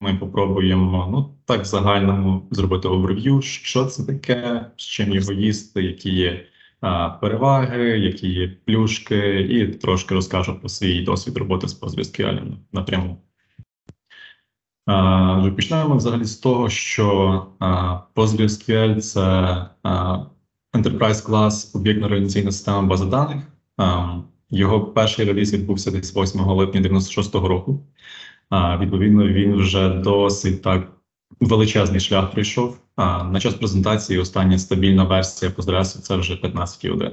ми попробуємо ну так в загальному зробити оверв'ю, що це таке, з чим його їсти, які є а, переваги, які є плюшки, і трошки розкажу про свій досвід роботи з PostgreSQL напряму. А, почнемо взагалі з того, що PostgreSQL – це а, Enterprise Class об'єктно-організаційна система бази даних. А, його перший реліз відбувся десь 8 липня 96-го року. А, Відповідно, він вже досить так величезний шлях пройшов. А, На час презентації остання стабільна версія Postgres – це вже 15.1.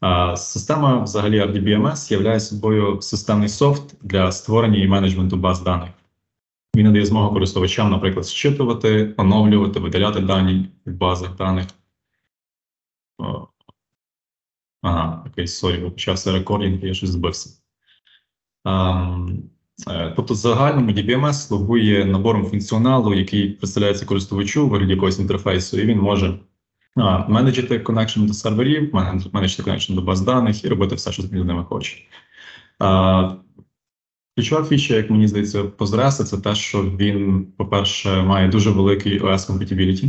А, Система взагалі RDBMS є собою системний софт для створення і менеджменту баз даних. Він надає змогу користувачам, наприклад, зчитувати, оновлювати, видаляти дані в базах даних. Ага, окей, sorry, почався recording, я щось збився. Тобто, в загальному DBMS слугує набором функціоналу, який представляється користувачу в вигляді якогось інтерфейсу, і він може а, менеджити connection до серверів, менеджити connection до баз даних і робити все, що з ними хоче. А, Ключова фіча, як мені здається, Postgres – це те, що він, по-перше, має дуже великий OS compatibility.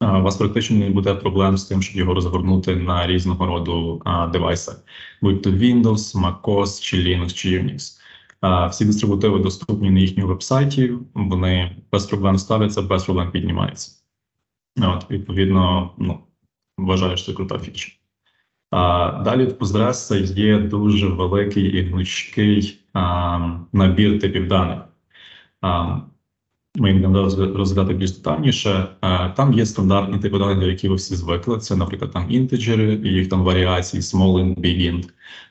У вас практично не буде проблем з тим, щоб його розгорнути на різного роду а, девайси, будь то Windows, MacOS, чи Linux, чи Unix. Всі дистрибутиви доступні на їхньому вебсайті, вони без проблем ставляться, без проблем піднімаються. От, Відповідно, ну, вважаю, що це крута фіча. Далі в Postgres є дуже великий і гнучкий набір типів даних. Ми будемо розглядати більш детальніше. Там є стандартні типи даних, до які ви всі звикли. Це, наприклад, там інтеджери, їх там варіації, small int, big int,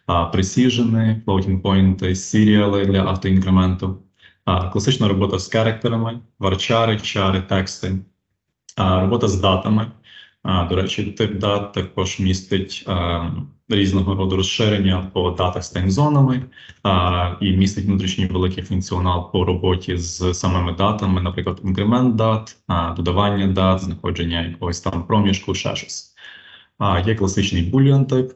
precision, floating point, серіали для автоінкременту, класична робота з керектерами, варчари, чари, тексти, робота з датами. До речі, тип дат також містить різного роду розширення по датах з таймзонами і містить внутрішній великий функціонал по роботі з самими датами, наприклад, інкремент дат, додавання дат, знаходження якогось там проміжку, ще щось. Є класичний boolean тип,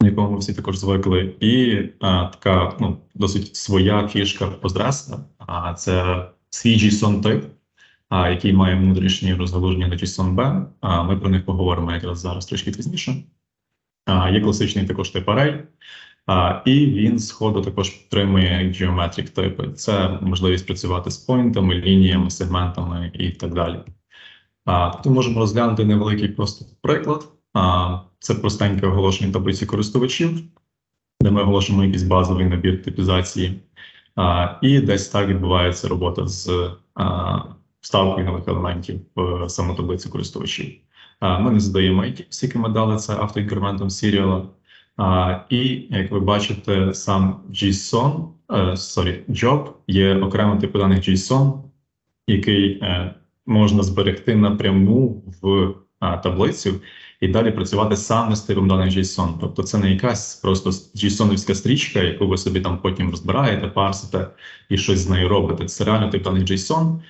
на якому ми всі також звикли, і а, така ну, досить своя фішка Postgres, а це свій JSON тип а, який має внутрішнє розгалуження на JSON-B. А, Ми про них поговоримо якраз зараз трішки пізніше. Є класичний також тип Array, і він сходу також підтримує geometric типи. Це можливість працювати з поінтами, лініями, сегментами і так далі. Тут можемо розглянути невеликий просто приклад. Це простеньке оголошення таблиці користувачів, де ми оголошуємо якийсь базовий набір типізації. І десь так відбувається робота з вставкою нових елементів в саму таблицю користувачів. Ми не задаємо IT, скільки ми дали це автоінкрементом серіала. І як ви бачите, сам JSON, е, sorry, job є окремим типу даних JSON, який е, можна зберегти напряму в таблицю і далі працювати саме з типом даних JSON. Тобто це не якась просто JSON-івська стрічка, яку ви собі там потім розбираєте, парсите і щось з нею робите. Це реально тип даних JSON,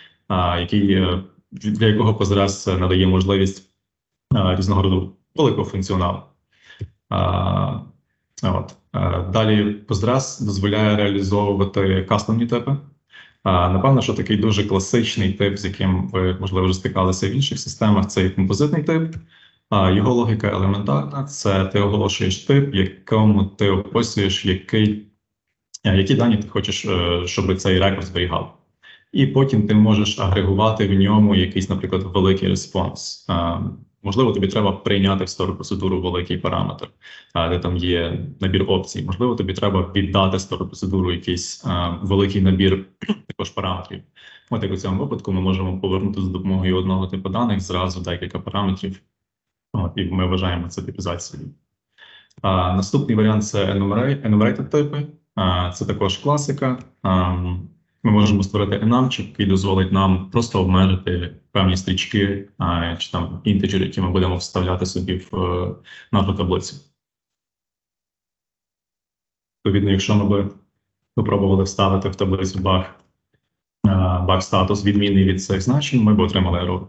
який для якого Postgres надає можливість різного роду великого функціоналу. От. Далі Postgres дозволяє реалізовувати кастомні типи. Напевно, що такий дуже класичний тип, з яким ви, можливо, вже стикалися в інших системах, це композитний тип. Його логіка елементарна: це ти оголошуєш тип, якому ти описуєш, який, які дані ти хочеш, е, щоб цей рекорд зберігав і потім ти можеш агрегувати в ньому якийсь, наприклад, великий респонс. Можливо, тобі треба прийняти в сторону процедуру великий параметр, де там є набір опцій. Можливо, тобі треба віддати в процедуру якийсь великий набір також параметрів. От як у цьому випадку ми можемо повернути за допомогою одного типу даних зразу декілька параметрів, От, і ми вважаємо це типізацією. Наступний варіант це enumerated типи. Це також класика. Ми можемо створити енамчик, який дозволить нам просто обмежити певні стрічки а, чи там інтеджери, які ми будемо вставляти собі в е, нашу таблицю. Відповідно, якщо ми би спробували вставити в таблицю баг, баг статус відмінний від цих значень, ми б отримали error.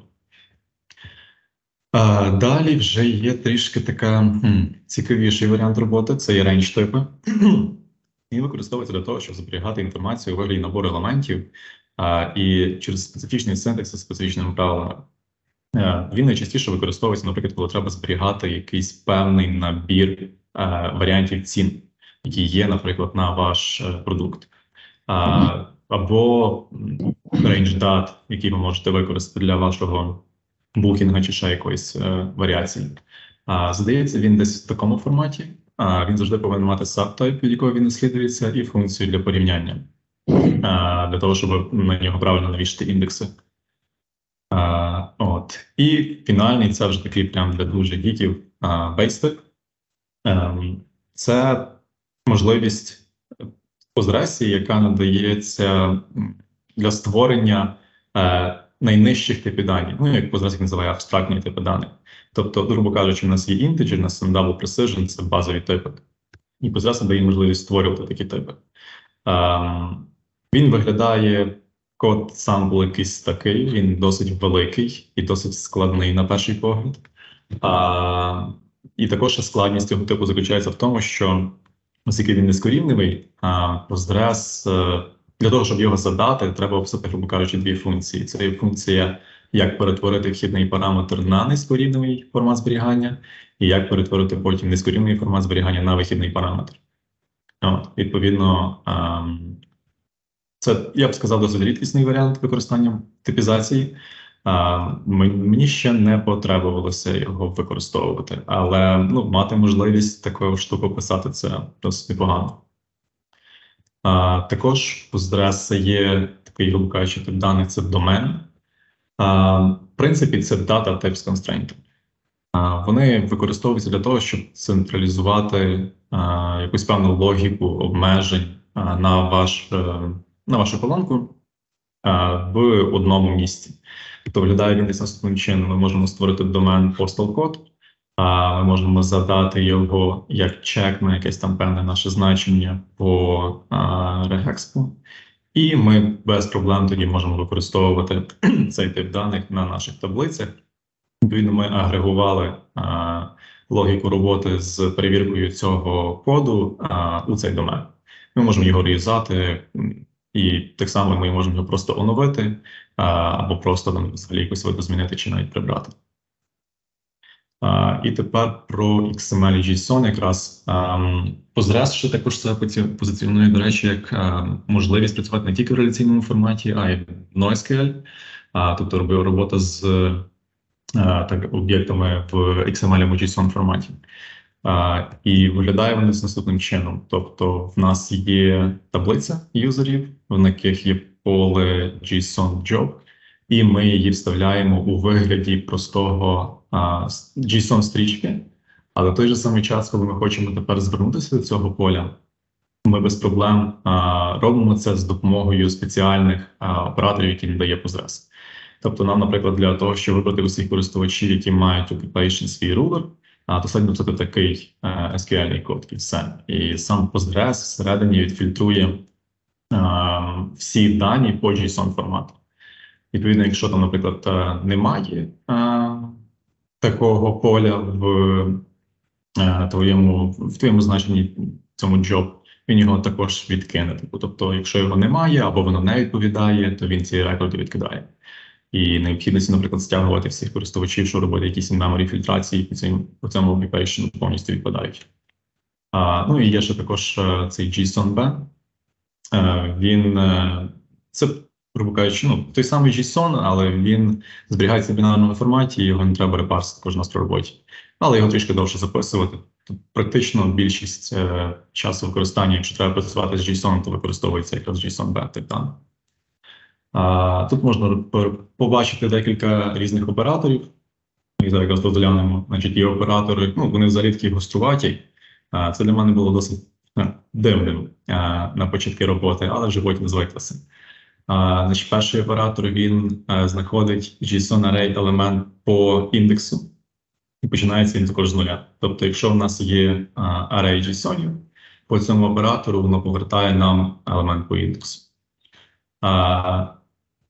Далі вже є трішки така цікавіший варіант роботи це є range типи. Він використовується для того, щоб зберігати інформацію у вигляді набору елементів, і через специфічний синтекс, з специфічними правилами. Е, він найчастіше використовується, наприклад, коли треба зберігати якийсь певний набір е, варіантів цін, які є, наприклад, на ваш е, продукт, або range дат, які ви можете використати для вашого букінга чи ще якоїсь варіації. Здається, він десь в такому форматі. Він завжди повинен мати subtype, від якого він наслідується, і функцію для порівняння, для того, щоб на нього правильно навішати індекси. От. І фінальний це вже такий прям для дуже гіків бейстик. Ем, це можливість Postgres, яка надається для створення е, найнижчих типів даних, ну як Postgres називає абстрактні типи даних. Тобто, грубо кажучи, у нас є integer, у нас double precision, це базові типи. І Postgres дає можливість створювати такі типи. Ем, він виглядає Код сам був якийсь такий, він досить великий і досить складний на перший погляд. А, І також складність його типу заключається в тому, що оскільки він нескорівневий, а Postgres, е, для того, щоб його задати, треба описати, грубо кажучи, дві функції. Це є функція, як перетворити вхідний параметр на низькорівневий формат зберігання, і як перетворити потім низькорівневий формат зберігання на вихідний параметр. От, Відповідно. Ем, це, я б сказав, досить рідкісний варіант використання типізації. Мені ще не потребувалося його використовувати, але ну, мати можливість такою штуку писати це досить непогано. А, Також Postgres є такий, грубо кажучи, тип даних це домен. А, В принципі, це Data Types Constraint. А, Вони використовуються для того, щоб централізувати а, якусь певну логіку обмежень а, на ваш. Е, на вашу колонку в одному місці. Тобто виглядає він десь наступним чином. Ми можемо створити домен postal code, ми можемо задати його як чек на якесь там певне наше значення по регекспу. І ми без проблем тоді можемо використовувати цей тип даних на наших таблицях. Відповідно, ми агрегували логіку роботи з перевіркою цього коду у цей домен. Ми можемо його реюзати, і так само ми можемо його просто оновити або просто там взагалі якось видозмінити чи навіть прибрати. І тепер про XML і JSON якраз Postgres ще також це позиціонує, до речі, як можливість працювати не тільки в реляційному форматі, а й в NoSQL. Тобто робив робота з так, об'єктами в XML або JSON форматі. І виглядає вони з наступним чином. Тобто, в нас є таблиця юзерів, в яких є поле JSON job, і ми її вставляємо у вигляді простого JSON стрічки. Але в той же самий час, коли ми хочемо тепер звернутися до цього поля, ми без проблем а, робимо це з допомогою спеціальних а, операторів, які надає Postgres. Тобто, нам, наприклад, для того, щоб вибрати усіх користувачів, які мають occupation свій рулер, достатньо написати такий е, SQL код і все. І сам Postgres всередині відфільтрує е, всі дані по JSON формату. Відповідно, якщо там, наприклад, е, немає такого поля в твоєму в твоєму значенні цьому job, він його також відкине. Тобто, якщо його немає або воно не відповідає, то він ці рекорди відкидає і необхідності, наприклад, стягувати всіх користувачів, що робити якісь in-memory фільтрації по цим по цьому occupation повністю відпадають. А, Ну і є ще також е, цей JSON-B. Е, він е, це, грубо кажучи, ну, той самий JSON, але він зберігається в бінарному форматі, його не треба репарсити кожен раз роботі. Але його трішки довше записувати. Практично більшість е, часу використання, якщо треба працювати з JSON, то використовується якраз JSON-B даних. Тут можна побачити декілька різних операторів. Ми зараз якраз розглянемо. Значить, є оператори, ну вони взагалі такі гоструваті. Це для мене було досить е, дивним на початки роботи, але вже потім звиклося. Значить, Перший оператор він е, знаходить JSON array елемент по індексу, і починається він також з нуля. Тобто, якщо в нас є array JSON, по цьому оператору воно повертає нам елемент по індексу.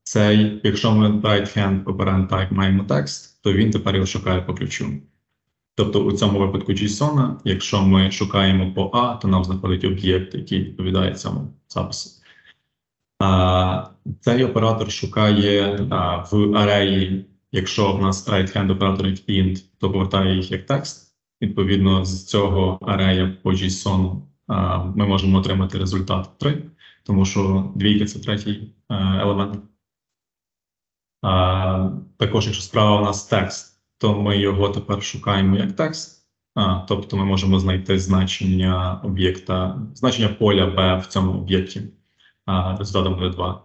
Цей, якщо ми right-hand operand type маємо текст, то він тепер його шукає по ключу. Тобто у цьому випадку JSON, якщо ми шукаємо по А, то нам знаходить об'єкт, який відповідає цьому запису. Цей оператор шукає в ареї, якщо в нас right-hand оператор як int, то повертає їх як текст. Відповідно, з цього арея по JSON ми можемо отримати результат 3, тому що двійка це третій елемент. Також, якщо справа у нас текст, то ми його тепер шукаємо як текст. Тобто ми можемо знайти значення об'єкта, значення поля B в цьому об'єкті результатом буде 2.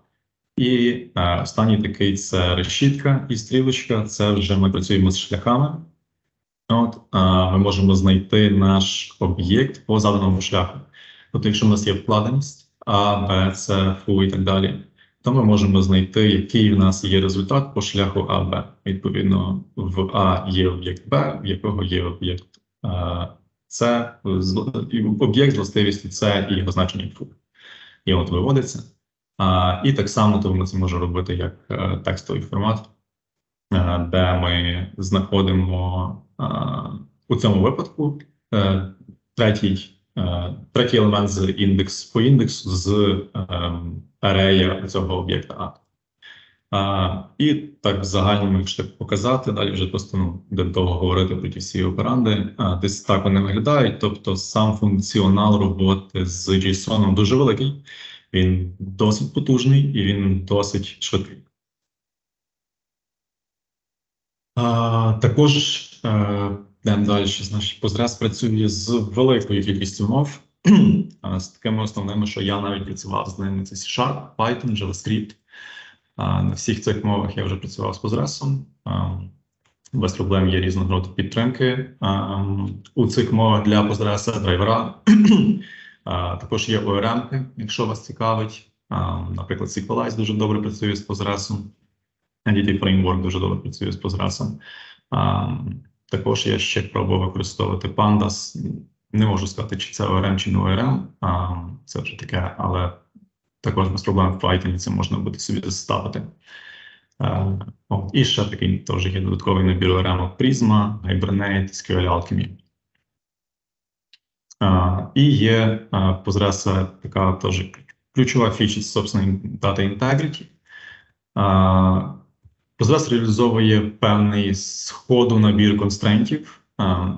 І останній такий це решітка і стрілочка. Це вже ми працюємо з шляхами. От, Ми можемо знайти наш об'єкт по заданому шляху. Тобто, якщо в нас є вкладеність А, Б, С, Фу і так далі, то ми можемо знайти, який в нас є результат по шляху А, Б. Відповідно, в А є об'єкт Б, в якого є об'єкт С, об'єкт з властивістю С і його значення фу. І от виводиться. А, І так само то ми це можемо робити як е, текстовий формат, е, де ми знаходимо е, у цьому випадку е, третій е, третій елемент з індекс по індексу з е, арея цього об'єкта А. А, І так в загальному, якщо показати, далі вже просто ну, де довго говорити про ті всі операнди. А, Десь так вони виглядають. Тобто сам функціонал роботи з JSON дуже великий, він досить потужний і він досить швидкий. А, Також йдемо далі, значить, Postgres працює з великою кількістю мов, з такими основними, що я навіть працював з ними: це C-Sharp, Python, JavaScript. На всіх цих мовах я вже працював з Postgres. Без проблем є різного роду підтримки. У цих мовах для Postgres драйвера. Також є ORM, якщо вас цікавить. Наприклад, SQLize дуже добре працює з Postgres. NDT Framework дуже добре працює з Postgres. Також я ще пробував використовувати Pandas. Не можу сказати, чи це ORM, чи не ORM. Це вже таке, але також без проблем в Python це можна буде собі заставити. О, і ще такий теж є додатковий набір рамок Prisma, Hibernate, SQL Alchemy. Uh, і є uh, Postgres така теж ключова фіча, собственно, Data Integrity. Uh, Postgres реалізовує певний сходу набір констрентів.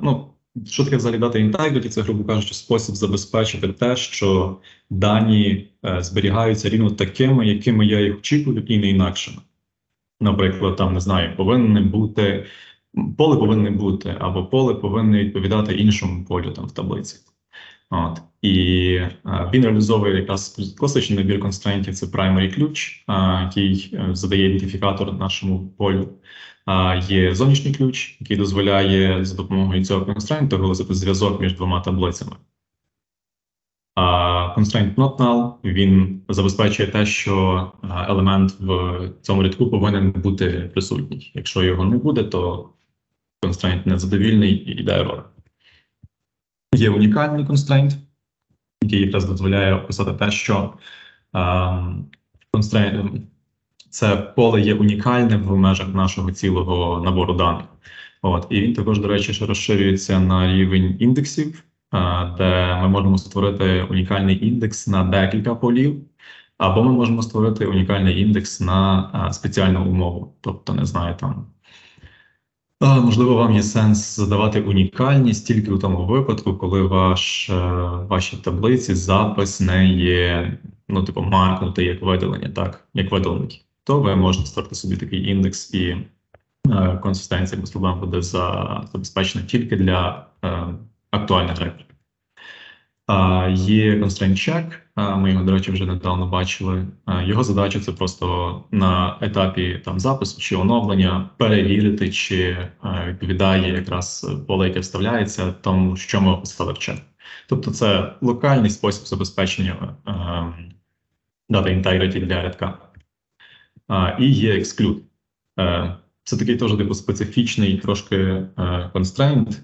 Ну, що таке взагалі дата інтегріті? Це, грубо кажучи, спосіб забезпечити те, що дані е, зберігаються рівно такими, якими я їх очікую, і не інакшими. Наприклад, там не знаю, повинен бути поле повинне бути, або поле повинне відповідати іншому полю там в таблиці. От. І е, він реалізовує якраз класичний набір констрентів це primary ключ, е, який е, задає ідентифікатор нашому полю. Є зовнішній ключ, який дозволяє за допомогою цього констрейнту оголосити зв'язок між двома таблицями. А constraint not null, він забезпечує те, що елемент в цьому рядку повинен бути присутній. Якщо його не буде, то constraint незадовільний і йде error. Є унікальний constraint, який якраз дозволяє описати те, що constraint, це поле є унікальне в межах нашого цілого набору даних. От і він також, до речі, ще розширюється на рівень індексів, де ми можемо створити унікальний індекс на декілька полів, або ми можемо створити унікальний індекс на спеціальну умову. Тобто, не знаю, там можливо, вам є сенс задавати унікальність тільки у тому випадку, коли ваш е, ваші таблиці запис не є, ну, типу, маркнутий як видалення, так, як видалений то ви можете створити собі такий індекс і е, консистенція без буде забезпечена тільки для е, актуальних рекордів. Uh, є constraint check, uh, ми його, до речі, вже недавно бачили. Uh, його задача це просто на етапі там запису чи оновлення перевірити, чи відповідає якраз поле, яке вставляється, тому що ми описали в чат. Тобто, це локальний спосіб забезпечення data integrity для рядка і є exclude. Е, це такий теж типу специфічний трошки constraint.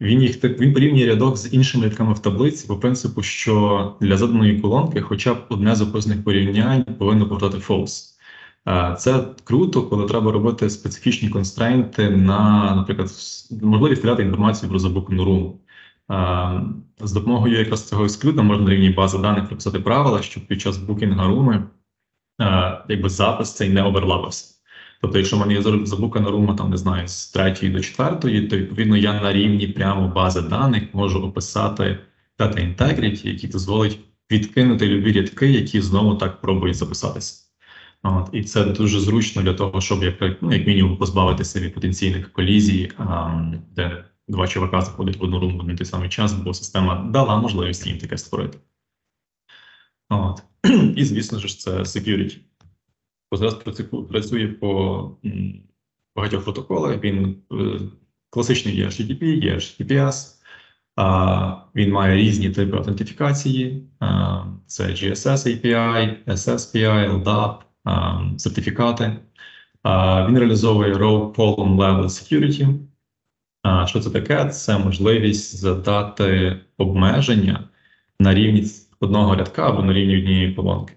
Він їх він порівнює рядок з іншими рядками в таблиці по принципу, що для заданої колонки, хоча б одне з описаних порівнянь повинно повертати false. Е, це круто, коли треба робити специфічні констрейнти на, наприклад, можливість вставляти інформацію про забукну руму. Е, з допомогою якраз цього ексклюда можна на рівні бази даних прописати правила, щоб під час букінга руми е, якби запис цей не оверлапився. Тобто, якщо в мене є забукана рума, там не знаю, з третьої до четвертої, то відповідно я на рівні прямо бази даних можу описати Data Integrity, який дозволить відкинути любі рядки, які знову так пробують записатися. От, І це дуже зручно для того, щоб як ну, як мінімум позбавитися від потенційних колізій, а, де два чувака заходять в одну руму на той самий час, бо система дала можливість їм таке створити. От. І, звісно ж, це security. Postgres працює по багатьох протоколах. Він е, класичний HTTP, є HTTPS. Він має різні типи аутентифікації: це GSS API, SSPI, LDAP, сертифікати. Він реалізовує Row Column Level Security. Що це таке? Це можливість задати обмеження на рівні одного рядка або на рівні однієї колонки.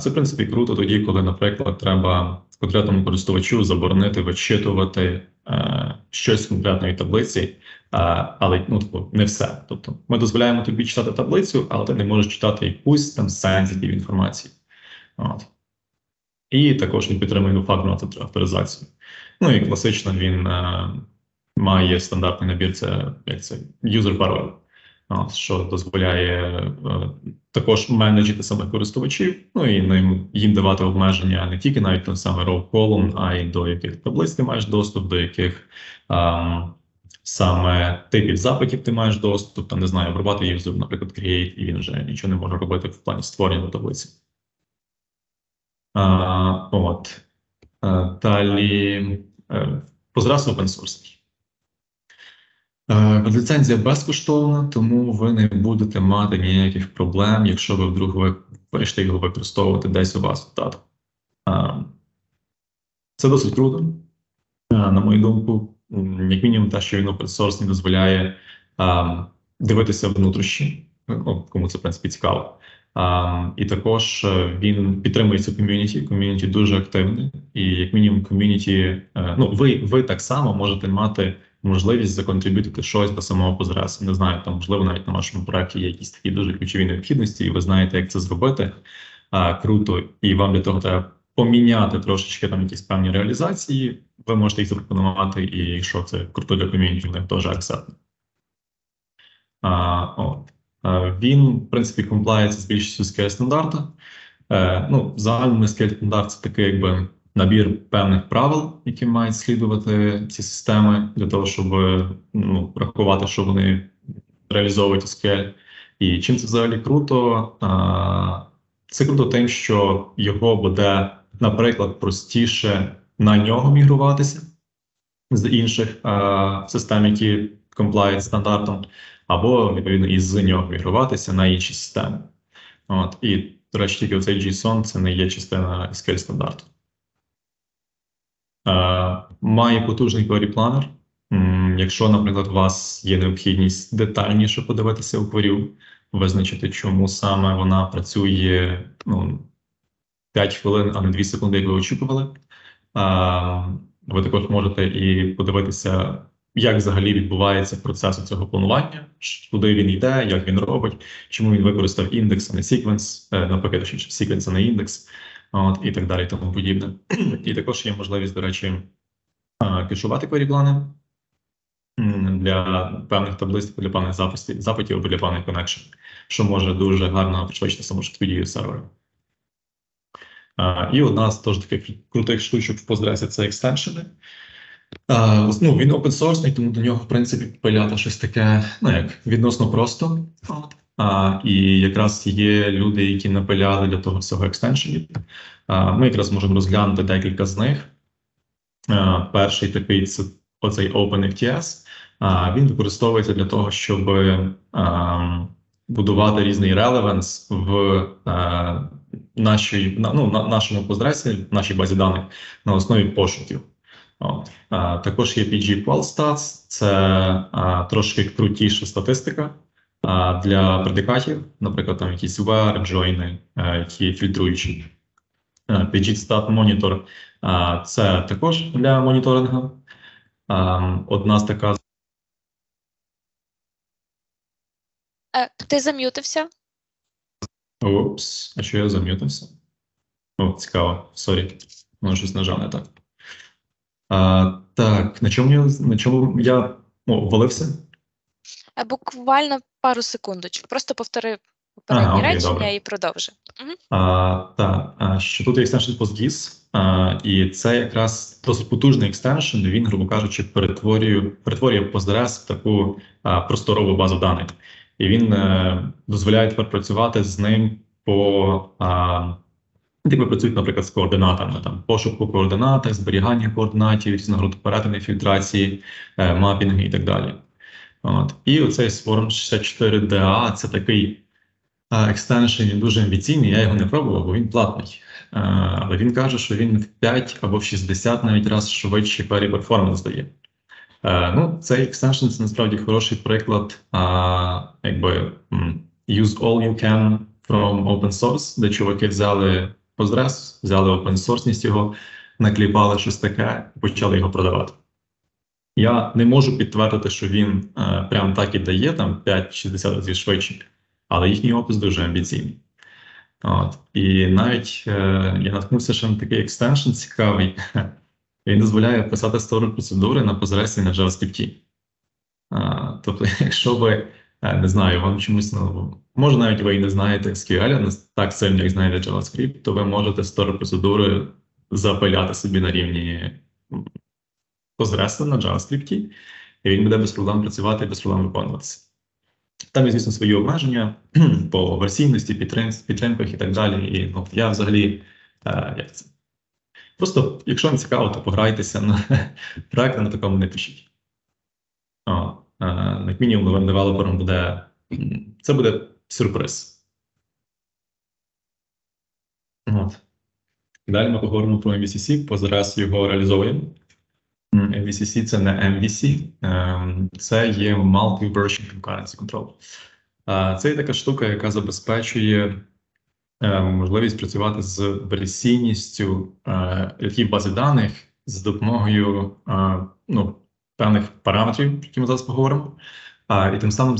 Це в принципі круто тоді, коли, наприклад, треба конкретному користувачу заборонити вичитувати е, щось з конкретної таблиці, але ну типу, не все. Тобто, ми дозволяємо тобі читати таблицю, але ти не можеш читати якусь там сенситів інформації. От. І також він підтримує двофакторну авторизацію. Ну і класично він е, має стандартний набір, це як це user пароль що дозволяє е, також менеджити самих користувачів, ну і ним їм давати обмеження не тільки навіть на саме row column, а й до яких таблиць ти маєш доступ, до яких а, саме типів запитів ти маєш доступ, там не знаю, обробати юзер, наприклад, create, і він вже нічого не може робити в плані створення таблиці. А, От. А, далі Postgres open source. Е, ліцензія безкоштовна, тому ви не будете мати ніяких проблем, якщо ви вдруг ви вирішите його використовувати десь у вас в дату. Е, це досить круто. Е, на мою думку, як мінімум, те, що він не дозволяє дивитися внутрішні, ну, кому це в принципі цікаво. І також він підтримується ком'юніті. Ком'юніті дуже активне, і як мінімум, ком'юніті, ну ви ви так само можете мати можливість законтриб'ютити щось до самого Postgres. Не знаю, там можливо навіть на вашому проєкті є якісь такі дуже ключові необхідності, і ви знаєте, як це зробити а, круто, і вам для того треба поміняти трошечки там якісь певні реалізації. Ви можете їх запропонувати, і якщо це круто для ком'юніті, вони теж акцептне. От. Він, в принципі, комплається з більшістю SQL стандарту. Е, ну, загальний SQL стандарт це такий, якби набір певних правил, які мають слідувати ці системи, для того, щоб ну, рахувати, що вони реалізовують SQL. І чим це взагалі круто? Це круто тим, що його буде, наприклад, простіше на нього мігруватися з інших систем, які комплають стандартом, або відповідно із нього мігруватися на інші системи. От і до речі, тільки оцей JSON це не є частина SQL стандарту. Е, має потужний query планер. Якщо, наприклад, у вас є необхідність детальніше подивитися у кворю, визначити, чому саме вона працює ну, 5 хвилин, а не 2 секунди, як ви очікували. Е, ви також можете і подивитися, як взагалі відбувається процес цього планування, куди він йде, як він робить, чому він використав індекс, а не секвенс, навпаки, точніше, секвенс, а не індекс от, і так далі, і тому подібне. І також є можливість, до речі, кешувати query-плани для певних таблиць, для певних запитів, запитів або для певних connection, що може дуже гарно пришвидшити саму ж сервера. І одна з теж таких крутих штучок в Postgres – це екстеншени. Uh, ну, Він open source, тому до нього, в принципі, пиляти щось таке, ну як відносно просто. І якраз є люди, які напиляли для того всього екстеншенів. Ми якраз можемо розглянути декілька з них. Перший такий це оцей OpenFTS. Він використовується для того, щоб будувати різний релеванс в а, нашій, на, ну, на нашому поздресі, нашій базі даних на основі пошуків. А, Також є PG Qual Stats, це трошки крутіша статистика для предикатів, наприклад, там якісь where, join, е, які фільтруючі. PG-Stat Monitor – це також для моніторингу. Одна з така Е, ти зам'ютився? Опс, а що я зам'ютився? О, цікаво, sorry. Може, щось нажав не так. А, так, на чому я, на чому я о, валився? Е, буквально пару секундочок. Просто повтори попередні Ага, окей, речення добре. і продовжи. А, так, а, що тут є extension PostGIS, а, і це якраз досить потужний екстеншн. Він, грубо кажучи, перетворює, перетворює Postgres в таку а, просторову базу даних. І він е, дозволяє тепер працювати з ним по а, працюють, наприклад, з координатами, там пошук по координатах, зберігання координатів, різного роду перетини, фільтрації, е, мапінги і так далі. От. І оцей Swarm 64DA це такий е, extension, він дуже амбіційний. Я його не пробував, бо він платний. Е, але він каже, що він в 5 або в 60 навіть раз швидше переперформанс дає. Е, ну, цей extension це насправді хороший приклад, якби use all you can from open source, де чуваки взяли Postgres, взяли open source його, накліпали щось таке і почали його продавати. Я не можу підтвердити, що він е, прям так і дає, там 5-60 разів швидше, але їхній опис дуже амбіційний. От. І навіть е, я наткнувся ще на такий екстеншн цікавий. Він дозволяє писати сторони процедури на Postgres і на JavaScript. А, тобто, якщо ви е, не знаю, вам чомусь ну, може навіть ви і не знаєте SQL, так сильно, як знаєте JavaScript, то ви можете сторони процедури запиляти собі на рівні м, на JavaScript, і він буде без проблем працювати і без проблем виконуватися. Там є, звісно, свої обмеження по версійності, підтримках і так далі. І ну, я взагалі е, як це? Просто, якщо вам цікаво, то пограйтеся на проекти на такому не пишіть. О, е, як мінімум, новим девелоперам буде це буде сюрприз. От. Далі ми поговоримо про MVCC, бо зараз його реалізовуємо. MVCC це не MVC, ем, це є Multi-Version Concurrency Control. Е, Це є така штука, яка забезпечує е, можливість працювати з версійністю е, рядків бази даних з допомогою е, ну, певних параметрів, про які ми зараз поговоримо, і тим самим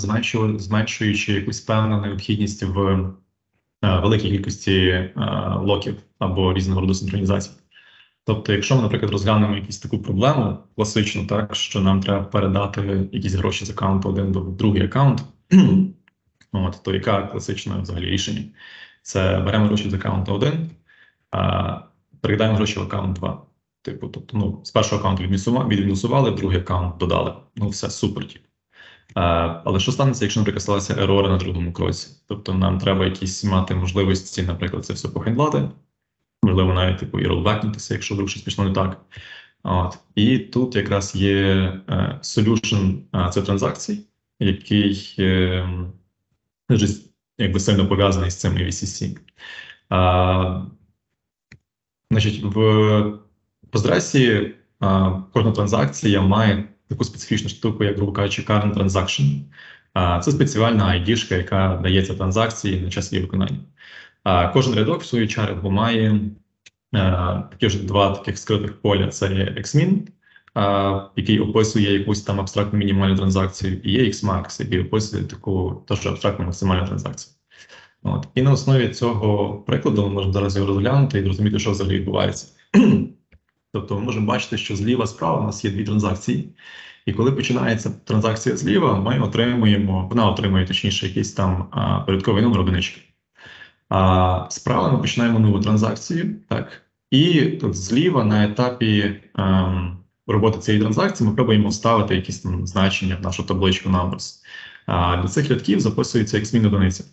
зменшуючи якусь певну необхідність в е, великій кількості е, локів або різного роду синхронізацій. Тобто, якщо ми, наприклад, розглянемо якусь таку проблему класичну, так що нам треба передати якісь гроші з аккаунту один до другий аккаунт, от, то яка класичне взагалі рішення? Це беремо гроші з аккаунту 1, а передаємо гроші в аккаунт 2. Типу, тобто, ну, з першого аккаунту відмінусували, другий аккаунт додали. Ну, все супер. Типу. Е, але що станеться, якщо, наприклад, сталися ерори на другому кроці? Тобто нам треба якісь мати можливості, наприклад, це все похендлати, можливо, навіть типу і ролбекнутися, якщо вдруг щось пішло не так. От. І тут якраз є е, solution це транзакцій, який е, дуже якби сильно пов'язаний з цим EVCC. А, значить, в Postgres кожна транзакція має таку специфічну штуку, як, грубо кажучи, current transaction. А, це спеціальна ID-шка, яка дається транзакції на час її виконання. Кожен рядок, в свою чергу, має е, такі вже два таких скритих поля: це є xmin, який описує якусь там абстрактну мінімальну транзакцію, і є xmax, який описує таку теж абстрактну максимальну транзакцію. От. І на основі цього прикладу ми можемо зараз його розглянути і зрозуміти, що взагалі відбувається. тобто ми можемо бачити, що зліва справа у нас є дві транзакції. І коли починається транзакція зліва, ми отримуємо, вона отримує точніше якийсь там порядковий номер одинички. А справа ми починаємо нову транзакцію, так. І тут зліва на етапі ем, роботи цієї транзакції ми пробуємо вставити якісь там значення в нашу табличку numbers. А для цих рядків записується як змін одиниця.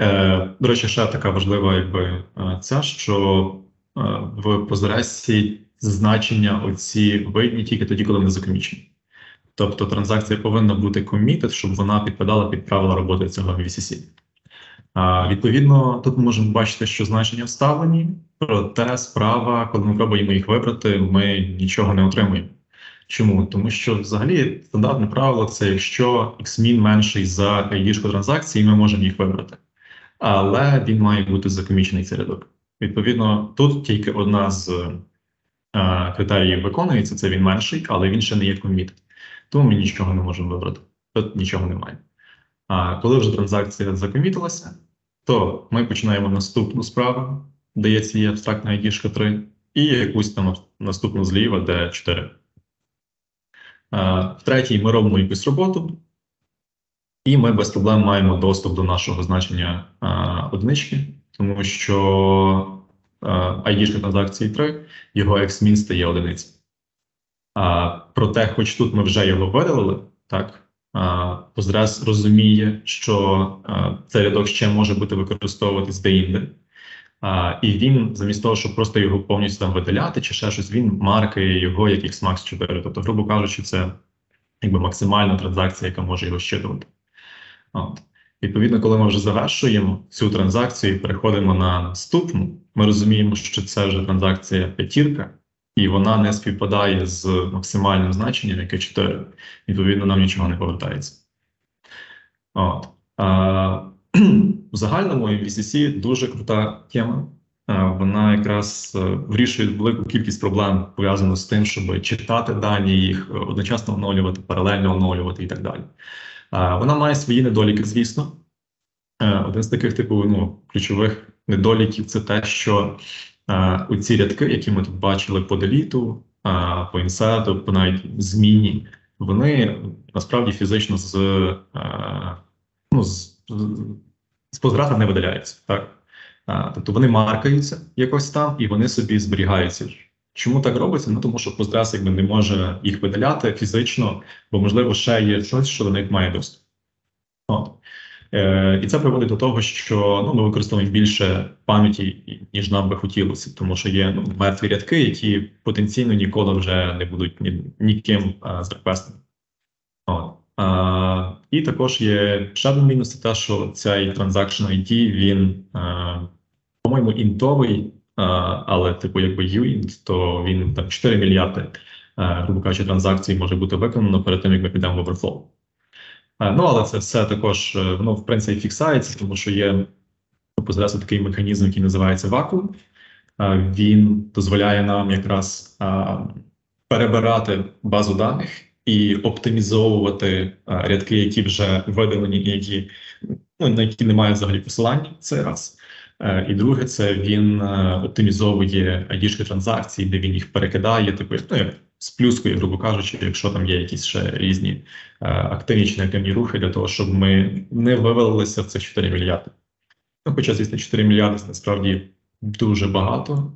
Е, до речі, ще така важлива, якби е, ця, що е, в Postgres значення оці видні тільки тоді, коли вони закомічені. Тобто транзакція повинна бути committed, щоб вона підпадала під правила роботи цього VCC. Відповідно, тут ми можемо бачити, що значення вставлені, проте справа, коли ми пробуємо їх вибрати, ми нічого не отримуємо. Чому? Тому що взагалі стандартне правило це якщо xmin менший за ID транзакції, ми можемо їх вибрати. Але він має бути закомічений цей рядок. Відповідно, тут тільки одна з е, критеріїв виконується: це він менший, але він ще не є коміт. Тому ми нічого не можемо вибрати. Тут нічого немає. А коли вже транзакція закомітилася, то ми починаємо наступну справу, дається її абстрактна ID 3, і якусь там наступну зліва, де 4. В третій ми робимо якусь роботу, і ми без проблем маємо доступ до нашого значення а, одинички, тому що ID транзакції 3, його XMIN стає одиниця. А, Проте, хоч тут ми вже його видалили, так, Postgres розуміє, що а, цей рядок ще може бути використовуватись де-інде. А, І він, замість того, щоб просто його повністю там видаляти, чи ще щось, він маркає його як XMAX 4. Тобто, грубо кажучи, це якби максимальна транзакція, яка може його щитувати. От. Відповідно, коли ми вже завершуємо цю транзакцію і переходимо на наступну, ми розуміємо, що це вже транзакція п'ятірка, і вона не співпадає з максимальним значенням, яке 4. Відповідно, нам нічого не повертається. От. А, В загальному VCC дуже крута тема. Вона якраз е, вирішує велику кількість проблем пов'язаних з тим, щоб читати дані, їх одночасно оновлювати, паралельно оновлювати і так далі. Вона має свої недоліки, звісно. Е, один з таких типу ну, ключових недоліків це те, що е, у ці рядки, які ми тут бачили по деліту, по інсету, по навіть зміні, вони насправді фізично з ну, з, з позграта не видаляються. Так? Тобто вони маркаються якось там і вони собі зберігаються. Чому так робиться? Ну тому що Postgres якби не може їх видаляти фізично, бо можливо ще є щось, що до них має доступ. От. Е, І це приводить до того, що ну, ми використовуємо більше пам'яті, ніж нам би хотілося, тому що є ну, мертві рядки, які потенційно ніколи вже не будуть ні, ніким зреквестами. От. А, І також є ще один мінус, це те, що цей Transaction ID, він, по-моєму, інтовий, але, типу, якби UINT, то він там 4 мільярди, грубо кажучи, транзакцій може бути виконано перед тим, як ми підемо в Overflow. Ну, але це все також, е, воно, в принципі, фіксається, тому що є позресу такий механізм, який називається вакуум. Він дозволяє нам якраз перебирати базу даних і оптимізовувати рядки, які вже видалені, які ну, на які немає взагалі посилання. Це раз. Е, і друге, це він е, оптимізовує ID транзакції, де він їх перекидає, типу ну, з плюскою, грубо кажучи, якщо там є якісь ще різні е, активні чи неактивні рухи для того, щоб ми не вивалилися в цих 4 мільярди. Ну, хоча, звісно, 4 мільярди це насправді дуже багато,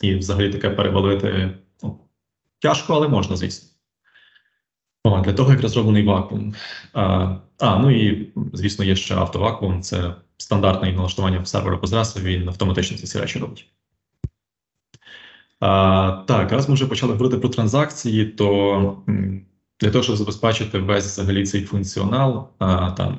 і взагалі таке перевалити ну, тяжко, але можна, звісно. Для того якраз зроблений вакуум. А, ну і звісно, є ще автовакуум. Це стандартне налаштування сервера Postgres, він автоматично ці всі речі робить. А, Так, раз ми вже почали говорити про транзакції, то для того, щоб забезпечити весь взагалі цей функціонал, а, там,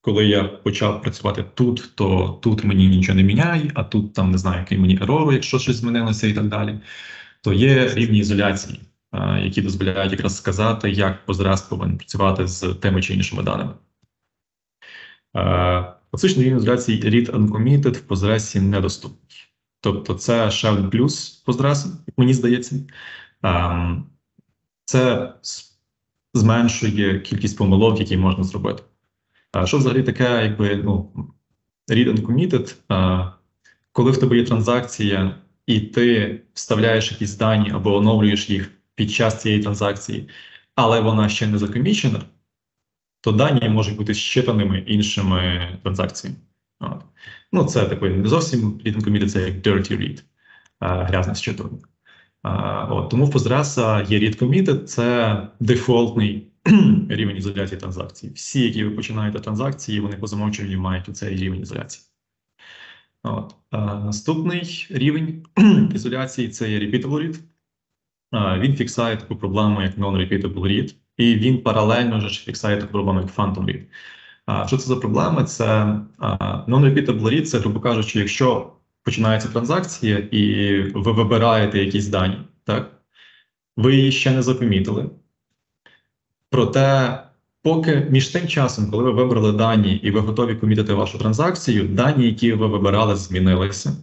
коли я почав працювати тут, то тут мені нічого не міняє, а тут там не знаю, який мені ерор, якщо щось змінилося і так далі, то є рівні ізоляції які дозволяють якраз сказати, як Postgres повинен працювати з тими чи іншими даними. Класичний рівень ізоляції read uncommitted в Postgres недоступний. Тобто, це ще один плюс Postgres, мені здається. Це зменшує кількість помилок, які можна зробити. Що взагалі таке, якби ну, read uncommitted, коли в тебе є транзакція, і ти вставляєш якісь дані або оновлюєш їх під час цієї транзакції, але вона ще не закомічена, то дані можуть бути щитаними іншими транзакціями. От. Ну, це такий не зовсім committed, це як dirty read, грязне щитування. От, Тому в Postgres є read committed, це дефолтний рівень ізоляції транзакцій. Всі, які ви починаєте транзакції, вони по замовчуванню мають у цей рівень ізоляції. От. Наступний рівень ізоляції це є repeatable read він фіксує таку проблему, як non-repeatable read, і він паралельно ж фіксує таку проблему, як phantom read. Що це за проблема? Це non-repeatable read, це, грубо кажучи, якщо починається транзакція, і ви вибираєте якісь дані, так? Ви її ще не запомітили. Проте, поки між тим часом, коли ви вибрали дані і ви готові комітити вашу транзакцію, дані, які ви вибирали, змінилися.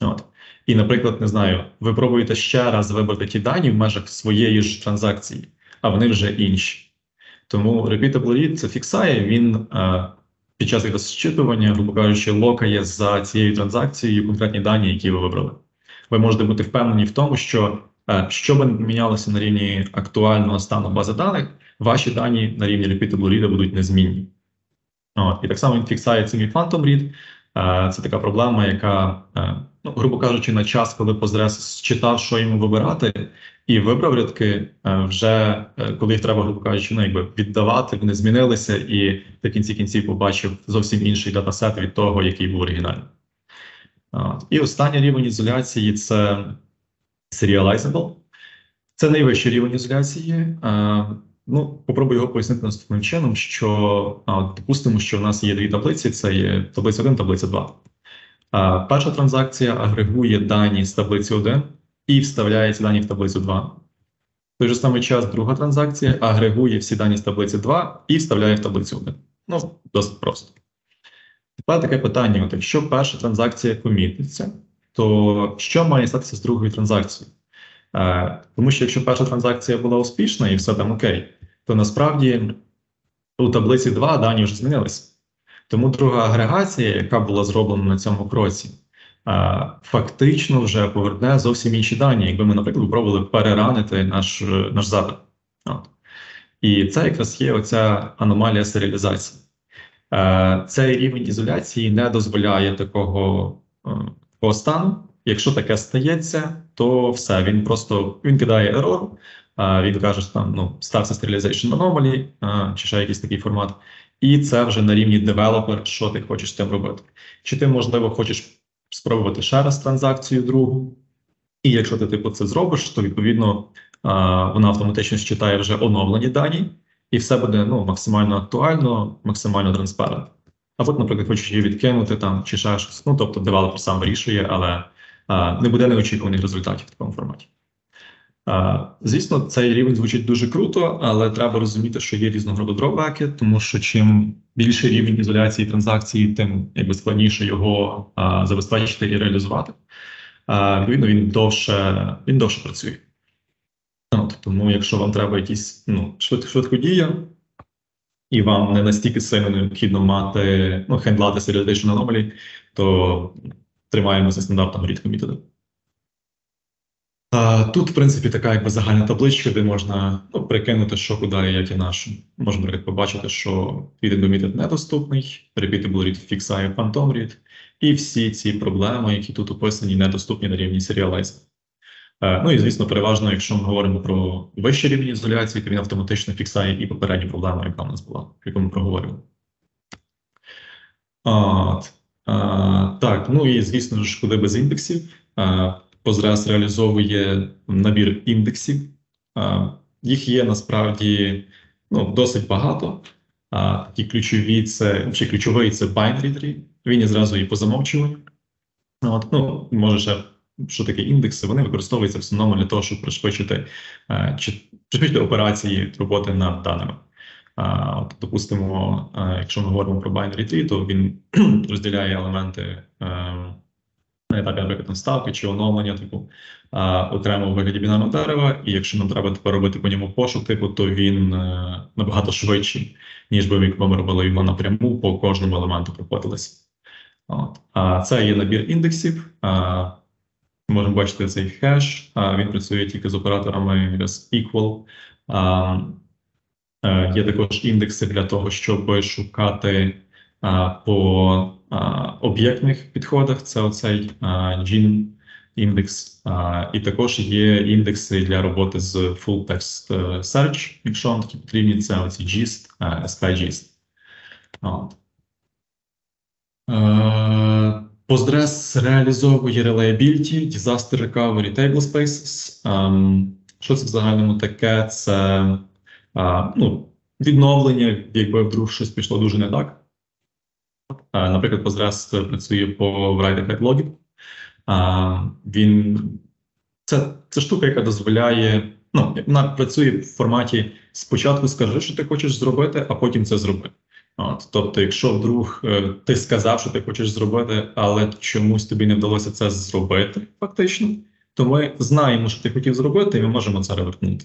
От. І, наприклад, не знаю, ви пробуєте ще раз вибрати ті дані в межах своєї ж транзакції, а вони вже інші. Тому repeatable read це фіксає, він е, під час якраз зчитування, грубо кажучи, локає за цією транзакцією конкретні дані, які ви вибрали. Ви можете бути впевнені в тому, що е, що би не мінялося на рівні актуального стану бази даних, ваші дані на рівні repeatable read будуть незмінні. От, і так само він фіксає цим і Phantom Read. Е, Це така проблема, яка, е, ну, грубо кажучи, на час, коли Postgres считав, що йому вибирати, і вибрав рядки, е, вже е, коли їх треба, грубо кажучи, ну, якби віддавати, вони змінилися, і в кінці кінців побачив зовсім інший датасет від того, який був оригінальний. І останній рівень ізоляції це serializable. Це найвищий рівень ізоляції. Е, Ну, попробую його пояснити наступним чином, що допустимо, що в нас є дві таблиці: це є таблиця 1, таблиця 2. Перша транзакція агрегує дані з таблиці 1 і вставляє ці дані в таблицю 2. В той же самий час друга транзакція агрегує всі дані з таблиці 2 і вставляє в таблицю 1. Ну, досить просто. Тепер таке питання: от якщо перша транзакція помітиться, то що має статися з другою транзакцією? Е, Тому що якщо перша транзакція була успішна і все там окей, то насправді у таблиці 2 дані вже змінилися. Тому друга агрегація, яка була зроблена на цьому кроці, е, фактично вже поверне зовсім інші дані, якби ми, наприклад, пробували переранити наш, наш запит. І це якраз є оця аномалія серіалізації. Е, Цей рівень ізоляції не дозволяє такого, е, такого стану. Якщо таке стається, то все, він просто він кидає ерор, він каже, що там ну, стався serialization anomaly, а, чи ще якийсь такий формат, і це вже на рівні developer, що ти хочеш з цим робити. Чи ти, можливо, хочеш спробувати ще раз транзакцію другу, і якщо ти типу це зробиш, то відповідно вона автоматично считає вже оновлені дані, і все буде ну, максимально актуально, максимально транспарентно. Або, наприклад, хочеш її відкинути там чи ще щось. Ну, тобто developer сам вирішує, але а, не буде неочікуваних результатів в такому форматі. Звісно, цей рівень звучить дуже круто, але треба розуміти, що є різного drawback-и, тому що чим більший рівень ізоляції транзакції, тим якби складніше його забезпечити і реалізувати. Відповідно, він довше він довше працює. От, Тому, якщо вам треба якісь ну, швид, швидкодія, і вам не настільки сильно необхідно мати ну, хендлати serialization anomaly, то тримаємося стандартного рідко методу. Тут, в принципі, така якби загальна табличка, де можна ну, прикинути, що куди і як і на що. Можна наприклад, побачити, що метод недоступний, repeatable read фіксає phantom read, і всі ці проблеми, які тут описані, недоступні на рівні серіалайзу. Ну і звісно, переважно, якщо ми говоримо про вищий рівень ізоляції, то він автоматично фіксає і попередню проблему, яка в нас була, яку ми проговорювали. От. А, Так, ну і звісно ж, куди без індексів. Postgres реалізовує набір індексів. Їх є насправді ну, досить багато. Такі ключові це чи ключовий це binary tree. Він є зразу і по замовчуванню. От, ну, може ще що таке індекси, вони використовуються в основному для того, щоб пришвидшити чи пришвидшити операції роботи над даними. От, Допустимо, якщо ми говоримо про binary tree, то він розділяє елементи е, на етапі, наприклад, ставки чи оновлення, типу окремо в вигляді бінарного дерева. І якщо нам треба тепер робити по ньому пошук, типу, то він е, набагато швидший, ніж би ми робили його напряму по кожному елементу проходилися. От. А це є набір індексів. А, Можемо бачити цей хеш, а, він працює тільки з операторами equal. А, Е, є також індекси для того, щоб шукати а, по об'єктних підходах. Це оцей GIN індекс, і також є індекси для роботи з full text е, search, якщо вам такі потрібні, це оці GIST, SkyGIST. Postgres реалізовує reliability, disaster recovery tablespaces. Ем, що це в загальному таке? Це ну, відновлення, якби вдруг щось пішло дуже не так. Наприклад, Postgres працює по ahead А, він це, це штука, яка дозволяє. Ну, вона працює в форматі спочатку скажи, що ти хочеш зробити, а потім це зроби. От, Тобто, якщо вдруг е, ти сказав, що ти хочеш зробити, але чомусь тобі не вдалося це зробити, фактично, то ми знаємо, що ти хотів зробити, і ми можемо це ревернути.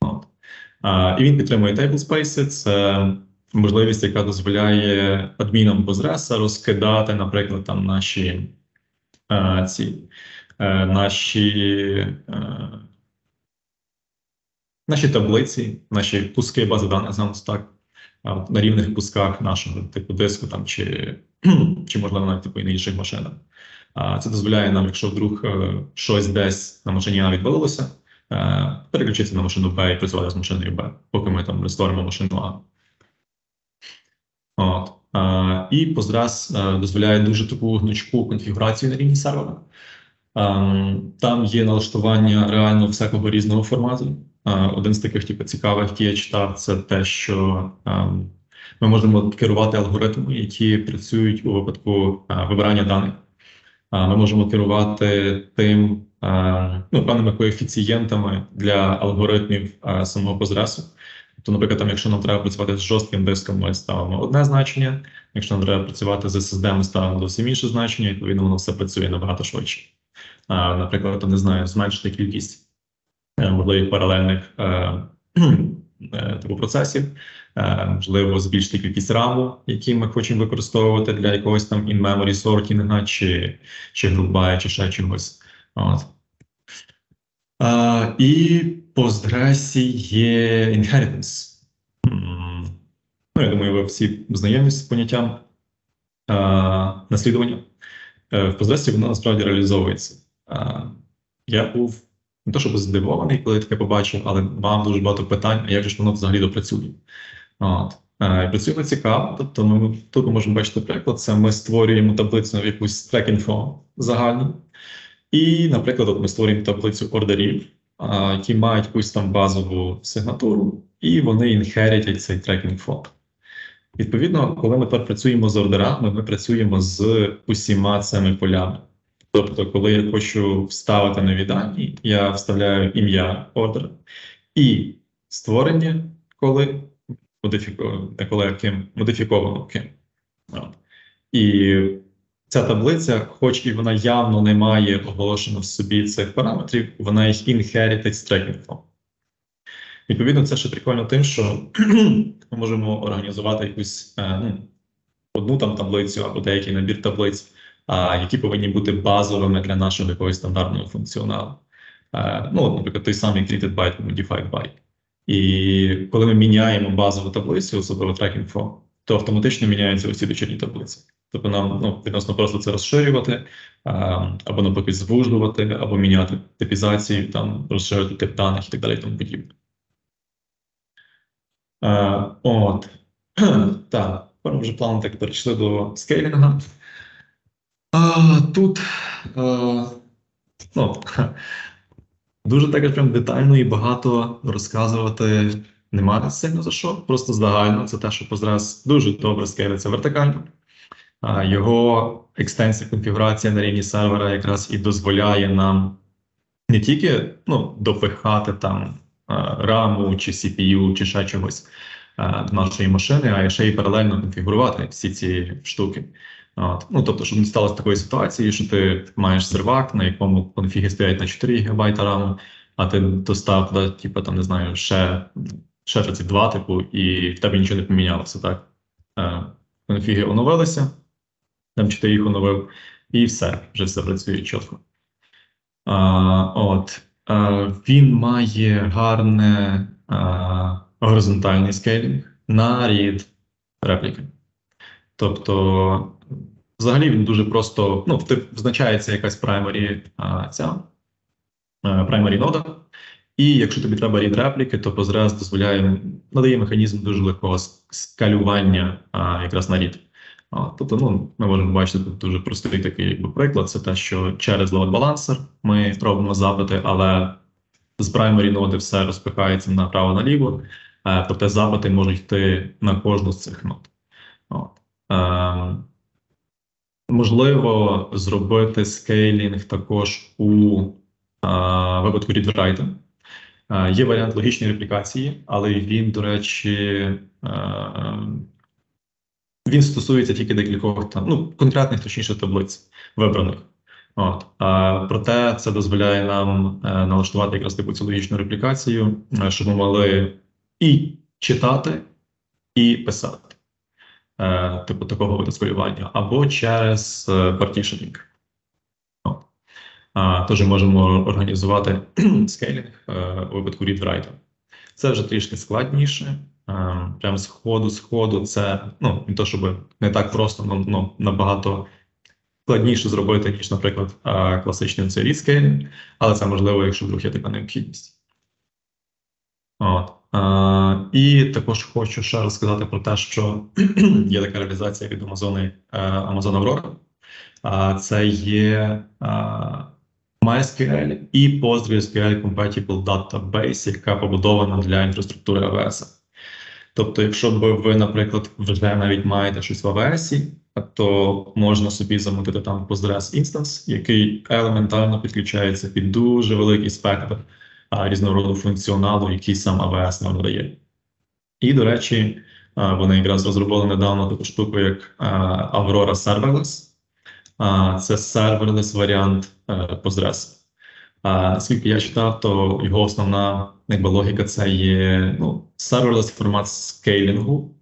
От. А, І він підтримує tablespace. Це можливість, яка дозволяє адмінам Postgres розкидати, наприклад, там наші е, ці е, наші, е, наші таблиці, наші куски бази даних зараз так на рівних кусках нашого типу диску там чи, чи можливо навіть типу і на інших машинах. Це дозволяє нам, якщо вдруг е, щось десь на машині А відвалилося, е, переключитися на машину Б і працювати з машиною Б, поки ми там ресторимо машину А. От. І Postgres е, дозволяє дуже таку гнучку конфігурацію на рівні сервера. Ем, Там є налаштування реально всякого різного формату. Е, Один з таких типу, цікавих, які я читав, це те, що ем, ми можемо керувати алгоритмами, які працюють у випадку е, вибирання даних. Ми можемо керувати тим е, ну, певними коефіцієнтами для алгоритмів самого Postgres. Тобто, наприклад, там, якщо нам треба працювати з жорстким диском, ми ставимо одне значення. Якщо нам треба працювати з SSD, ми ставимо зовсім інше значення, відповідно, воно все працює набагато швидше. А, Наприклад, не знаю, зменшити кількість е, можливих паралельних е, е, типу процесів, можливо, збільшити кількість раму, які ми хочемо використовувати для якогось там in-memory сортінга, чи, чи групбая, чи ще чогось. От. І по Postgres є inheritance. Ну, я думаю, ви всі знайомі з поняттям а, наслідування. Е, В Postgres воно насправді реалізовується. А, Я був не то, щоб здивований, коли я таке побачив, але мав дуже багато питань, а як же ж воно взагалі допрацює. От. Е, Працює цікаво, тобто ми тут ми можемо бачити приклад, це ми створюємо таблицю в якусь track-info загальну. І, наприклад, от ми створюємо таблицю ордерів, які мають якусь там базову сигнатуру, і вони інхерітять цей трекінг фонд. Відповідно, коли ми тепер працюємо з ордерами, ми працюємо з усіма цими полями. Тобто, коли я хочу вставити нові дані, я вставляю ім'я ордера і створення, коли модифіковано, коли ким, модифіковано ким. І ця таблиця, хоч і вона явно не має оголошено в собі цих параметрів, вона їх інхерітить з трекінгом. Відповідно, це ще прикольно тим, що ми можемо організувати якусь е, ну, одну там таблицю або деякий набір таблиць, які повинні бути базовими для нашого якогось стандартного функціоналу. Е, ну, наприклад, той самий created byte, modified byte. І коли ми міняємо базову таблицю, особливо tracking то автоматично міняються усі дочірні таблиці. Тобто нам ну, відносно просто це розширювати, або навпаки звужувати, або міняти типізацію, там розширити тип даних і так далі, і тому подібне. От. Так, тепер вже плавно так перейшли до скейлінга. А, тут ну, дуже так прям детально і багато розказувати немає сильно за що. Просто загально це те, що Postgres дуже добре скейлиться вертикально. Його екстенсія конфігурація на рівні сервера якраз і дозволяє нам не тільки ну, допихати там раму чи CPU, чи ще чогось до нашої машини, а ще й паралельно конфігурувати всі ці штуки. От. Ну, тобто, щоб не сталося такої ситуації, що ти маєш сервак, на якому конфіги стоять на 4 ГБ раму, а ти достав, да, типу, там, не знаю, ще, ще 32, типу, і в тебе нічого не помінялося, так? Е, Конфіги оновилися, там чи ти їх оновив, і все, вже все працює чітко. А, от. А, він має гарне а, горизонтальний скейлінг на рід репліки. Тобто, взагалі він дуже просто, ну, визначається якась primary а, ця а, нода, і якщо тобі треба рід репліки, то Postgres дозволяє, надає механізм дуже легкого скалювання а, якраз на рід. А, тобто, ну, ми можемо бачити тут дуже простий такий якби, приклад. Це те, що через load balancer ми робимо запити, але з primary ноди все розпихається направо-наліво, е, проте запити можуть йти на кожну з цих нод. От. Е, можливо зробити скейлінг також у е, випадку read-write. Е, Є варіант логічної реплікації, але він, до речі, е, він стосується тільки декількох там, ну, конкретних, точніше, таблиць вибраних. От. А, проте це дозволяє нам е, налаштувати якраз таку цю логічну реплікацію, е, щоб ми могли і читати, і писати. Е, Типу такого виду скалювання, або через е. А, Тож можемо організувати скейлінг е, у випадку read-write. Це вже трішки складніше. Е, Прямо з ходу, з ходу, це ну, не то, щоб не так просто, ну, ну набагато складніше зробити, ніж, наприклад, е, класичний цей скейлінг, але це можливо, якщо вдруг є така необхідність. От. Е, і також хочу ще розказати про те, що є така реалізація від Amazon, е, Amazon Aurora. Це є е, MySQL і PostgreSQL Compatible Database, яка побудована для інфраструктури AWS. Тобто, якщо б ви, наприклад, вже навіть маєте щось в AWS, то можна собі замутити там Postgres Instance, який елементарно підключається під дуже великий спектр а, різного функціоналу, який сам AWS нам надає. І, до речі, а, вони якраз розробили недавно таку штуку, як а, Aurora Serverless. А, Це серверлес варіант е, Postgres. А, Наскільки я читав, то його основна якби, логіка це є ну, serverless формат скейлінгу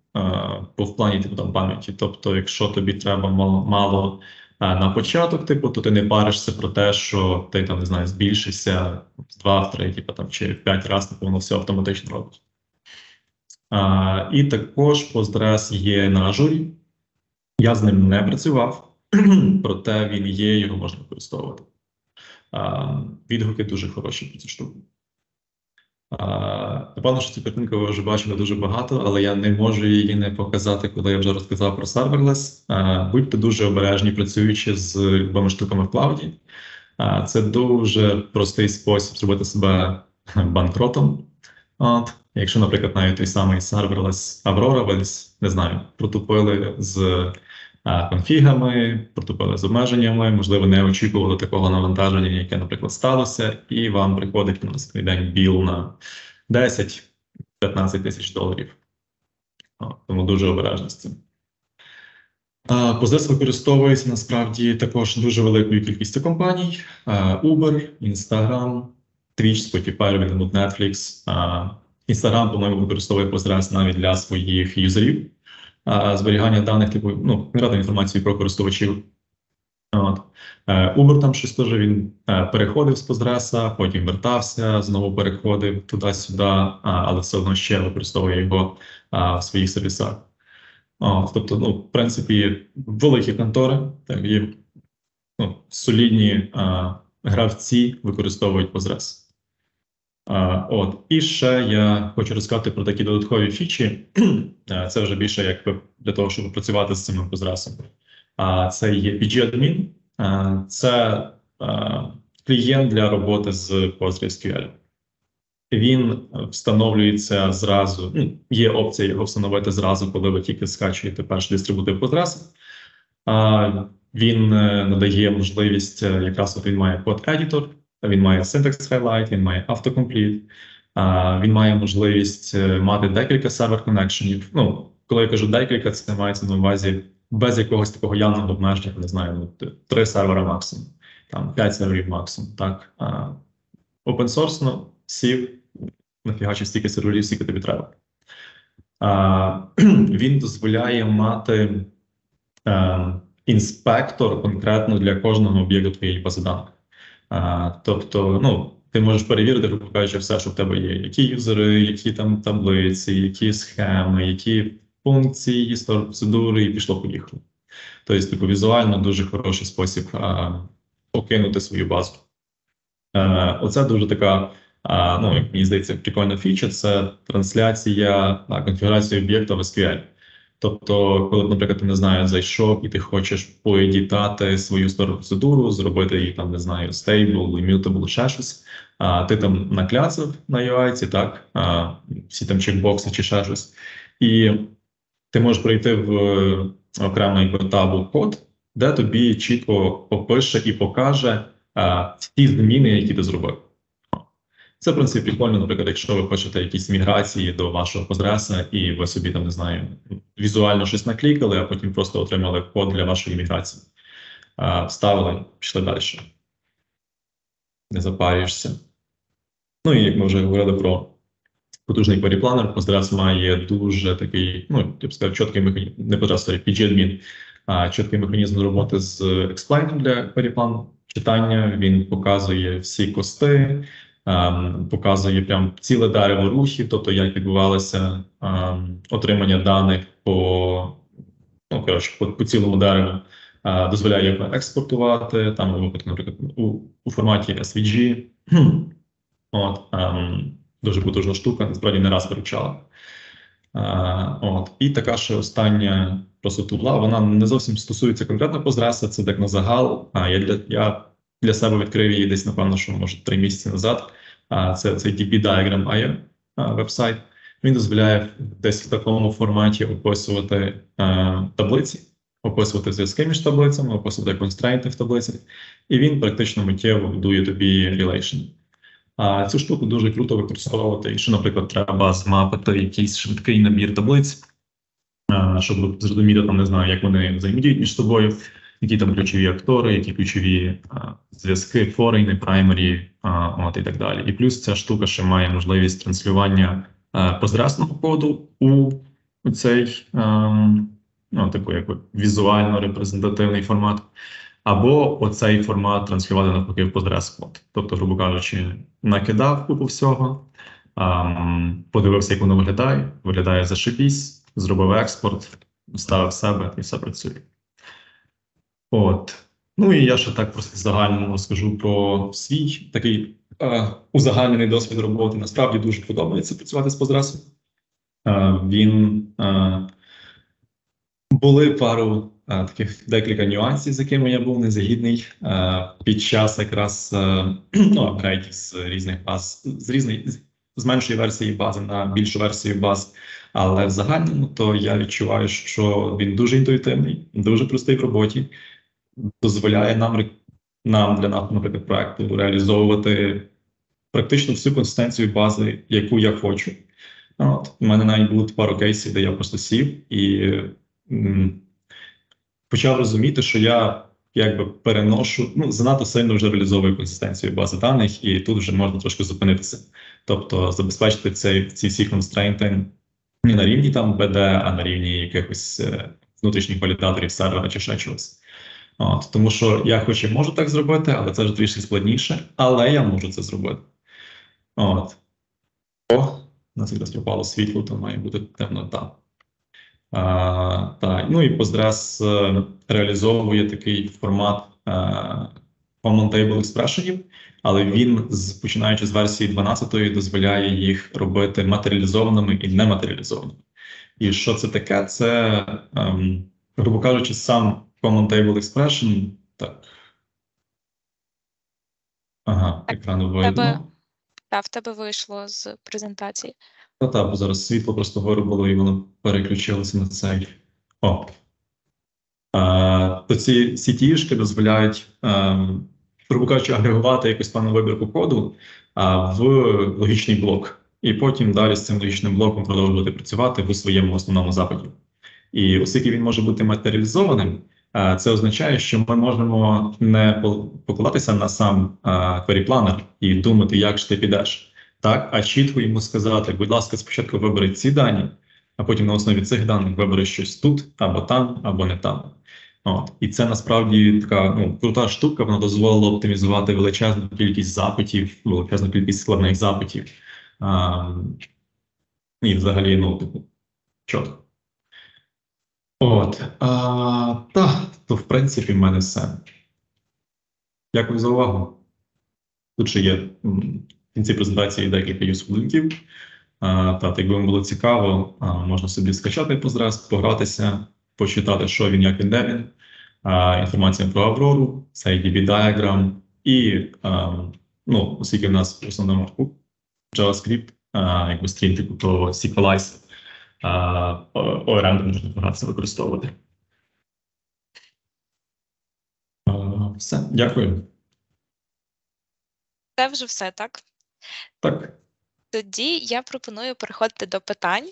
по в плані типу там пам'яті. Тобто, якщо тобі треба мало, мало на початок, типу, то ти не паришся про те, що ти там не знаю, збільшишся в два, в три, типу, там чи в п'ять разів, типу, воно все автоматично робить. А, І також Postgres є на ажурі. Я з ним не працював, проте він є, його можна використовувати. Відгуки дуже хороші про цю штуку. Напевно, що цю картинку ви вже бачили дуже багато, але я не можу її не показати, коли я вже розказав про Serverless. Будьте дуже обережні, працюючи з любими штуками в клауді. Це дуже простий спосіб зробити себе банкротом. От, Якщо, наприклад, навіть той самий Serverless Aurora, не знаю, протупили з конфігами, протупили з обмеженнями, можливо, не очікували такого навантаження, яке, наприклад, сталося, і вам приходить на наступний день біл на 10-15 тисяч доларів. Тому дуже обережно з цим. Позес використовується насправді також дуже великою кількістю компаній: Uber, Instagram, Twitch, Spotify, Netflix. Instagram, по-моєму, використовує Postgres навіть для своїх юзерів зберігання даних, типу ну, радо інформації про користувачів. От. Е, Uber там щось теж він е, переходив з Postgres, потім вертався, знову переходив туди-сюди, але все одно ще використовує його в своїх сервісах. От, Тобто, ну, в принципі, великі контори, так, є ну, солідні а, гравці використовують Postgres. От і ще я хочу розказати про такі додаткові фічі. Це вже більше як для того, щоб працювати з цими позрасом. А це є PG-адмін, це клієнт для роботи з PostgreSQL. Він встановлюється зразу. Ну, є опція його встановити зразу, коли ви тільки скачуєте перший дистрибутив Postgres. Він е, надає можливість, е, якраз от він має код едітор. Він має syntax highlight, він має автокомпліт, він має можливість е, мати декілька сервер коннекшенів. Ну, коли я кажу декілька, це мається на увазі без якогось такого явного обмеження, не знаю, ну, три сервера максимум, там п'ять серверів максимум. Так open source, ну, сів, нафігачи стільки серверів, скільки тобі треба. Він дозволяє мати а, е, інспектор конкретно для кожного об'єкту твоєї бази даних. А, Тобто, ну, ти можеш перевірити, грубо все, що в тебе є. Які юзери, які там таблиці, які схеми, які функції, процедури, і пішло поїхало. Тобто, типу, візуально дуже хороший спосіб а, покинути свою базу. А, Оце дуже така, а, ну, як мені здається, прикольна фіча це трансляція а, конфігурації об'єкта в SQL. Тобто, коли, наприклад, ти не знаю, зайшов і ти хочеш поедітати свою стару процедуру, зробити її там, не знаю, стейбл, immutable, ще щось, а ти там накляцав на UI, так, а, всі там чекбокси чи ще щось, і ти можеш прийти в окремий табу код, де тобі чітко опише і покаже а, ті зміни, які ти зробив. Це в принципі прикольно, наприклад, якщо ви хочете якісь міграції до вашого позреса, і ви собі там не знаю, візуально щось наклікали, а потім просто отримали код для вашої міграції. Вставили, пішли далі. Не запарюєшся. Ну і як ми вже говорили про потужний перепланер. Postgres має дуже такий, ну я б сказав, чіткий механізм, не Postgres, sorry, PG-адмін, а чіткий механізм роботи з експлайном для переплан читання. Він показує всі кости, показує прям ціле дерево рухів, тобто як відбувалося ем, отримання даних по ну коротше, по, по цілому дереву. Е, дозволяє його експортувати там наприклад, у, у форматі SVG. От, ем, дуже потужна штука, насправді не раз виручала. Е, от, і така ще остання просто тубла, вона не зовсім стосується конкретно Postgres, це так на загал. А я для я для себе відкрив її десь, напевно, що може три місяці назад. Це цей DB Diagram IO вебсайт. Він дозволяє десь в такому форматі описувати таблиці, описувати зв'язки між таблицями, описувати констрейнти в таблицях, і він практично миттєво будує тобі relation. А цю штуку дуже круто використовувати, якщо, наприклад, треба змапити якийсь швидкий набір таблиць, щоб зрозуміти там, не знаю, як вони взаємодіють між собою, які там ключові актори, які ключові зв'язки, форейни, праймері, от і так далі. І плюс ця штука ще має можливість транслювання позрасного коду у цей ну, типу, якби візуально репрезентативний формат, або оцей формат транслювати навпаки в Postgres код. Тобто, грубо кажучи, накидав купу всього, ем, подивився, як воно виглядає, виглядає зашибісь, зробив експорт, вставив себе і все працює. От. Ну і я ще так просто загально розкажу про свій такий е, узагальнений досвід роботи. Насправді дуже подобається працювати з Postgres. Е, він е, були пару е, таких декілька нюансів, з якими я був незагідний е, під час якраз е, ну, апгрейдів з різних баз, з різної з меншої версії бази на більшу версію баз. Але в загальному то я відчуваю, що він дуже інтуїтивний, дуже простий в роботі дозволяє нам нам для нашого, наприклад, проекту реалізовувати практично всю консистенцію бази, яку я хочу. От у мене навіть було пару кейсів, де я просто сів і м, почав розуміти, що я якби переношу ну занадто сильно вже реалізовую консистенцію бази даних, і тут вже можна трошки зупинитися. Тобто забезпечити цей ці всі констрейнти не на рівні там БД, а на рівні якихось е, внутрішніх валідаторів сервера чи ще чогось. От, Тому що я хоч і можу так зробити, але це ж трішки складніше, але я можу це зробити. От. О, нас якраз пропало світло, то має бути темнота. А, так. Ну і Postgres е, реалізовує такий формат а, е, Common Table Expression, але він, починаючи з версії 12, дозволяє їх робити матеріалізованими і нематеріалізованими. І що це таке? Це, ем, грубо кажучи, сам Common Table Expression. Так. Ага, екран видно. Так, в тебе вийшло з презентації. Та так, бо зараз світло просто виробило і воно переключилося на цей. О. А, То ці CTE-шки дозволяють, ем, грубо кажучи, агрегувати якусь певну вибірку коду а, в логічний блок. І потім далі з цим логічним блоком продовжувати працювати в своєму основному запиті. І оскільки він може бути матеріалізованим, це означає, що ми можемо не покладатися на сам query і думати, як ж ти підеш, так а чітко йому сказати, будь ласка, спочатку вибери ці дані, а потім на основі цих даних вибери щось тут або там, або не там. От. І це насправді така ну, крута штука. Вона дозволила оптимізувати величезну кількість запитів, величезну кількість складних запитів. А, І взагалі, ну, типу, чітко. От, а, так, то в принципі в мене все. Дякую за увагу. Тут ще є в кінці презентації декілька юсів лінків. Та, якби вам було цікаво, а, можна собі скачати позраз, погратися, почитати, що він, як він, де він. А, інформація про Аврору, цей DB Diagram і, а, ну, оскільки в нас в основному JavaScript, а, якби стрім типу, то SQLize, оренду можна багато використовувати. Все, дякую. Це вже все, так? Так. Тоді я пропоную переходити до питань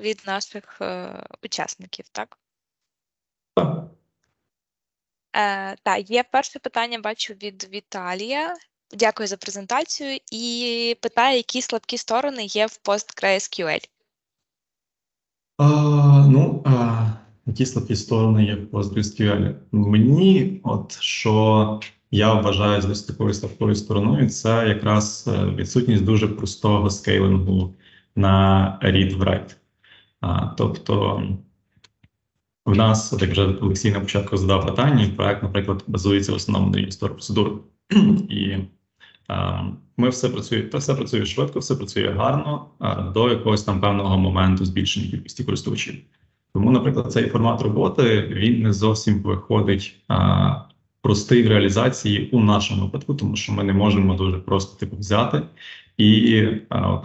від наших е, учасників, так? Так. Е, Так, є перше питання, бачу від Віталія. дякую за презентацію і питає, які слабкі сторони є в PostgreSQL. А, ну, а, які слабкі сторони є в PostgreSQL? Мені, от що я вважаю з такою слабкою стороною, це якраз е, відсутність дуже простого скейлингу на read-write. Тобто в нас, як вже Олексій на початку задав питання, проект, наприклад, базується в основному на історії процедури. І ми все працює, та все працює швидко, все працює гарно до якогось там певного моменту збільшення кількості користувачів. Тому, наприклад, цей формат роботи він не зовсім виходить а, простий в реалізації у нашому випадку, тому що ми не можемо дуже просто типу взяти і а, от,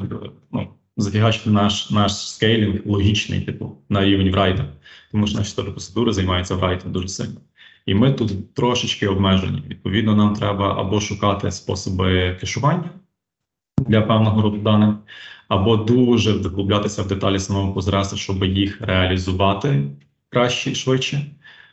ну, зафігачити наш наш скейлінг логічний, типу, на рівень врайта, тому що наші історії процедури займаються врайтом дуже сильно. І ми тут трошечки обмежені. Відповідно, нам треба або шукати способи кешування для певного роду даних, або дуже вглублятися в деталі самого позраса, щоб їх реалізувати краще і швидше.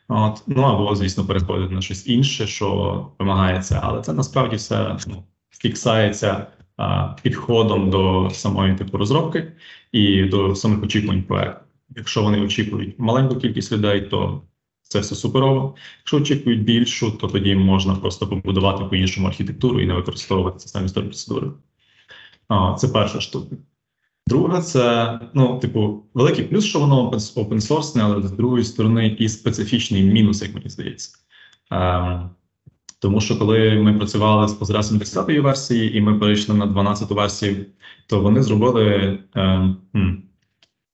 От. Ну або, звісно, переходити на щось інше, що вимагається. Але це насправді все ну, фіксається а, підходом до самої типу розробки і до самих очікувань проекту. Якщо вони очікують маленьку кількість людей, то це все суперово. Якщо очікують більшу, то тоді можна просто побудувати по іншому архітектуру і не використовувати ці самі історії процедури. А, Це перша штука. Друга, це ну, типу, великий плюс, що воно open source, але з другої сторони і специфічний мінус, як мені здається. Ем, тому що коли ми працювали з Postgres 10 версії, і ми перейшли на 12-ту версію, то вони зробили ем,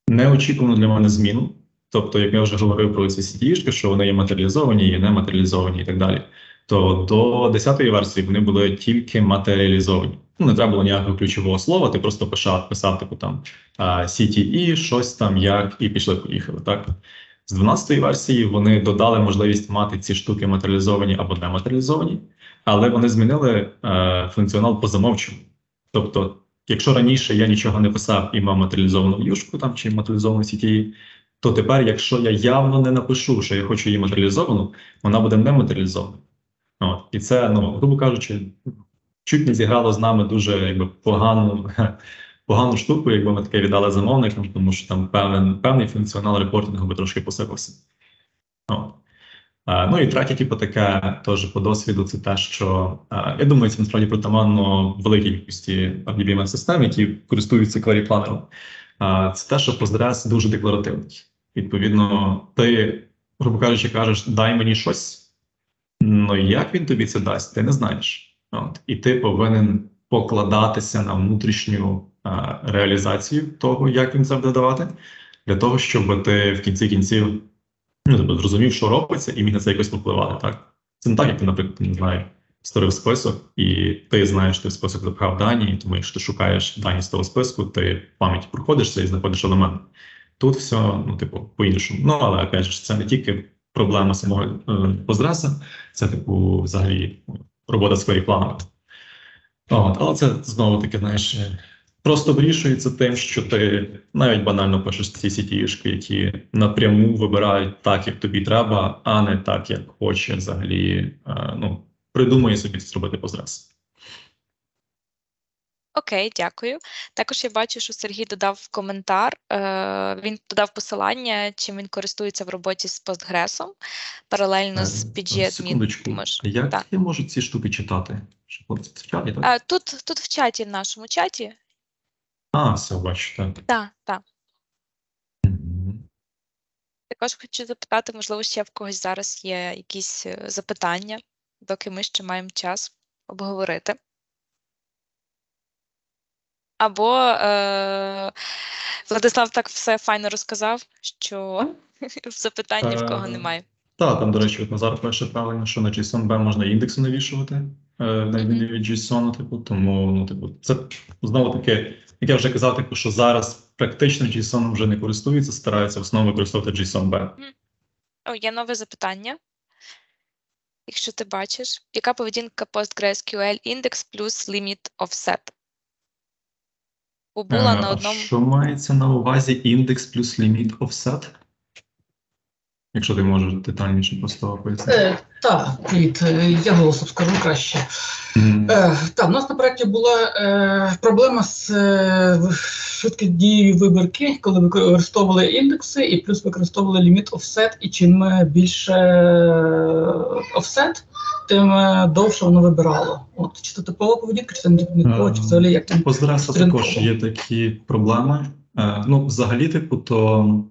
неочікувану для мене зміну. Тобто, як я вже говорив про ці CTE, що вони є матеріалізовані, є нематеріалізовані і так далі. То до 10-ї версії вони були тільки матеріалізовані. Ну, не треба було ніякого ключового слова, ти просто писав, писав типу там CTE, щось там, як, і пішли, поїхали. Так з 12-ї версії вони додали можливість мати ці штуки матеріалізовані або нематеріалізовані, але вони змінили е, функціонал по замовчуванню. Тобто, якщо раніше я нічого не писав і мав матеріалізовану юшку там чи матеріалізовану CTE, то тепер, якщо я явно не напишу, що я хочу її матеріалізовану, вона буде не матеріалізована. От. І це, ну, грубо кажучи, чуть не зіграло з нами дуже якби, погану погану штуку, якби ми таке віддали замовникам, тому що там певний певний функціонал репортингу би трошки посипався. От. Ну і третє, типу, таке теж по досвіду, це те, що я думаю, це насправді притаманно великій кількості RDBMS систем, які користуються query планером. Це те, що Postgres дуже декларативний. Відповідно, ти, грубо кажучи, кажеш, дай мені щось. Ну як він тобі це дасть, ти не знаєш. От. І ти повинен покладатися на внутрішню а, реалізацію того, як він це буде давати, для того, щоб ти в кінці кінців ну, тобто, зрозумів, що робиться, і міг на це якось впливати. Так? Це не так, як ти, наприклад, не знаю, створив список, і ти знаєш, ти в список запхав дані, тому якщо ти шукаєш дані з того списку, ти в пам'яті проходишся і знаходиш елемент. Тут все, ну, типу, по-іншому. Ну, але опять же, це не тільки проблема самого е, Позреса, це, типу, взагалі робота сфері плану. От, але це знову таки, знаєш, просто вирішується тим, що ти навіть банально пишеш ці сітішки, які напряму вибирають так, як тобі треба, а не так, як хоче взагалі. Е, ну, придумає собі зробити Позрес. Окей, дякую. Також я бачу, що Сергій додав коментар. Е, Він додав посилання, чим він користується в роботі з постгресом паралельно з е, Секундочку. Як так. я можу ці штуки читати? в чаті, так? Е, тут, тут в чаті, в нашому чаті. А, все, бачу, так. Так, так. Також хочу запитати, можливо, ще в когось зараз є якісь е, запитання, доки ми ще маємо час обговорити. Або е, Владислав так все файно розказав, що запитань ні в кого немає. Так, там, до речі, от Назар пише правильно, що на JSON-B можна індекси навішувати е, на відміну від JSON, типу, тому ну, типу, це знову таки, як я вже казав, типу, що зараз практично JSON вже не користуються, стараються в основному використовувати JSON-B. О, є нове запитання. Якщо ти бачиш, яка поведінка PostgreSQL індекс плюс limit offset? Бо була Е, на одному. Що мається на увазі індекс плюс ліміт offset? якщо ти можеш детальніше просто пояснити. Е, так, привіт, е, я голосом скажу краще. Мгм. Е, так, у нас на проєкті була е, проблема з е, швидкодією вибірки, коли використовували індекси і плюс використовували ліміт offset, і чим е, більше offset, тим е, довше воно вибирало. От, чи це типова поведінка, чи це не типова, чи взагалі як там. По Здраса також є такі проблеми. Е, ну, взагалі, типу, то.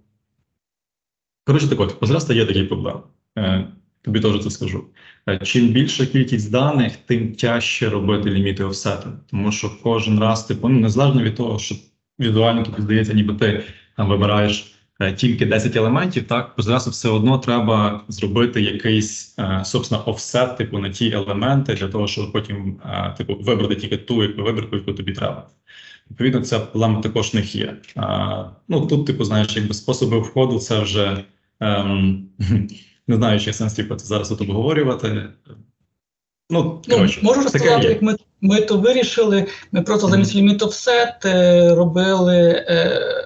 Коротше, так от, по Здраса є такі проблеми. Е, тобі теж це скажу. Е, чим більша кількість даних, тим тяжче робити ліміти офсету. Тому що кожен раз, типу, ну, незалежно від того, що візуально тобі здається, ніби ти там вибираєш е, тільки 10 елементів, так, по Здрасу все одно треба зробити якийсь, е, собственно, офсет, типу, на ті елементи, для того, щоб потім, е, типу, вибрати тільки ту яку вибірку, яку тобі треба. Відповідно, ця проблема також них є. А, ну тут, типу, знаєш, якби способи входу, це вже ем, не знаю, чи сенс типу, це зараз тут обговорювати. Ну, Ну, коротше, можу розказати, як ми, ми то вирішили. Ми просто замість ліміт offset е, робили е, е,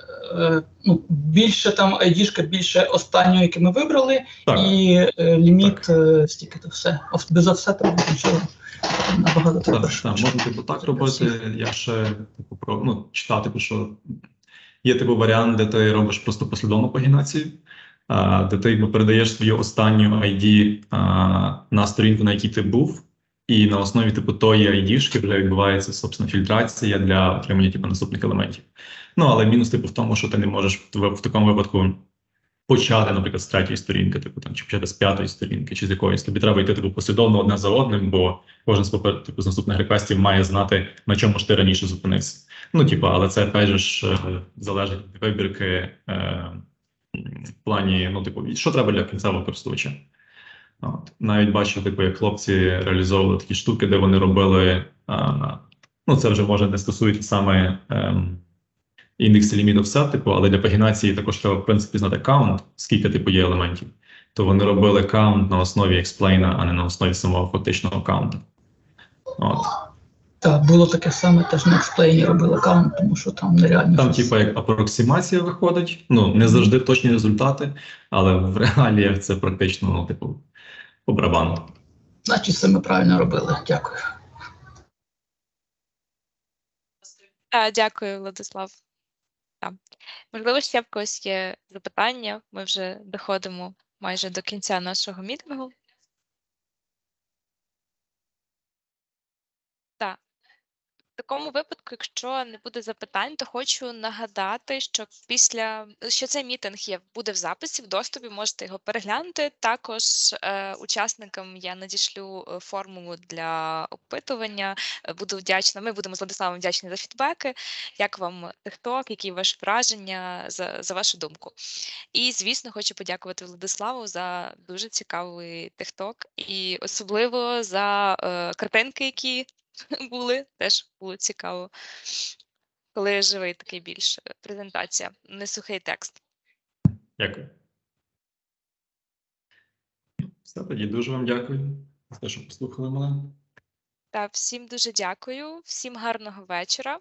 ну, більше там ID-шка, більше останнього, яке ми вибрали, Так, і е, ліміт е, стільки то все. Без офсету нічого. Набагато так, треба. так, можна типу так робити. Я ще типу про ну, читати, типу, що є типу варіант, де ти робиш просто послідовну пагінацію, де ти передаєш свою останню ID а, на сторінку, на якій ти був. І на основі типу тої ID-шки вже відбувається собственно фільтрація для отримання типу наступних елементів. Ну але мінус типу в тому, що ти не можеш в, в такому випадку почати, наприклад, з третьої сторінки, типу там чи почати з п'ятої сторінки, чи з якоїсь. Тобі треба йти типу послідовно одне за одним, бо кожен з попер- типу, з наступних реквестів має знати, на чому ж ти раніше зупинився. Ну, типу, але це опять ж е, залежить від вибірки е, в плані, ну, типу, що треба для кінцевого користувача. От. Навіть бачив, типу, як хлопці реалізовували такі штуки, де вони робили. А, ну, це вже може не стосується саме ем, індексу limit offset, типу, але для пагінації також треба, в принципі, знати count, скільки типу є елементів. То вони робили count на основі експлейна, а не на основі самого фактичного каунту. От. Так, було таке саме, теж на експлейні робили count, тому що там нереально. Там, щось. типу, як апроксимація виходить. Ну, не завжди точні результати, але в реаліях це практично, ну, типу, по барабану. Значить, все ми правильно робили. Дякую. Дякую, Владислав. Так. Можливо, ще в когось є запитання. Ми вже доходимо майже до кінця нашого мітингу. Так. Такому випадку, якщо не буде запитань, то хочу нагадати, що після що цей мітинг є буде в записі, в доступі, можете його переглянути. Також е, учасникам я надішлю е, формулу для опитування. Е, Буду вдячна. Ми будемо з Владиславом вдячні за фідбеки. Як вам TikTok, які ваші враження за, за вашу думку? І, звісно, хочу подякувати Владиславу за дуже цікавий TikTok і особливо за е, картинки, які були, теж було цікаво. Коли живий такий більш презентація, не сухий текст. Дякую. Все, тоді дуже вам дякую за те, що послухали мене. Та всім дуже дякую, всім гарного вечора.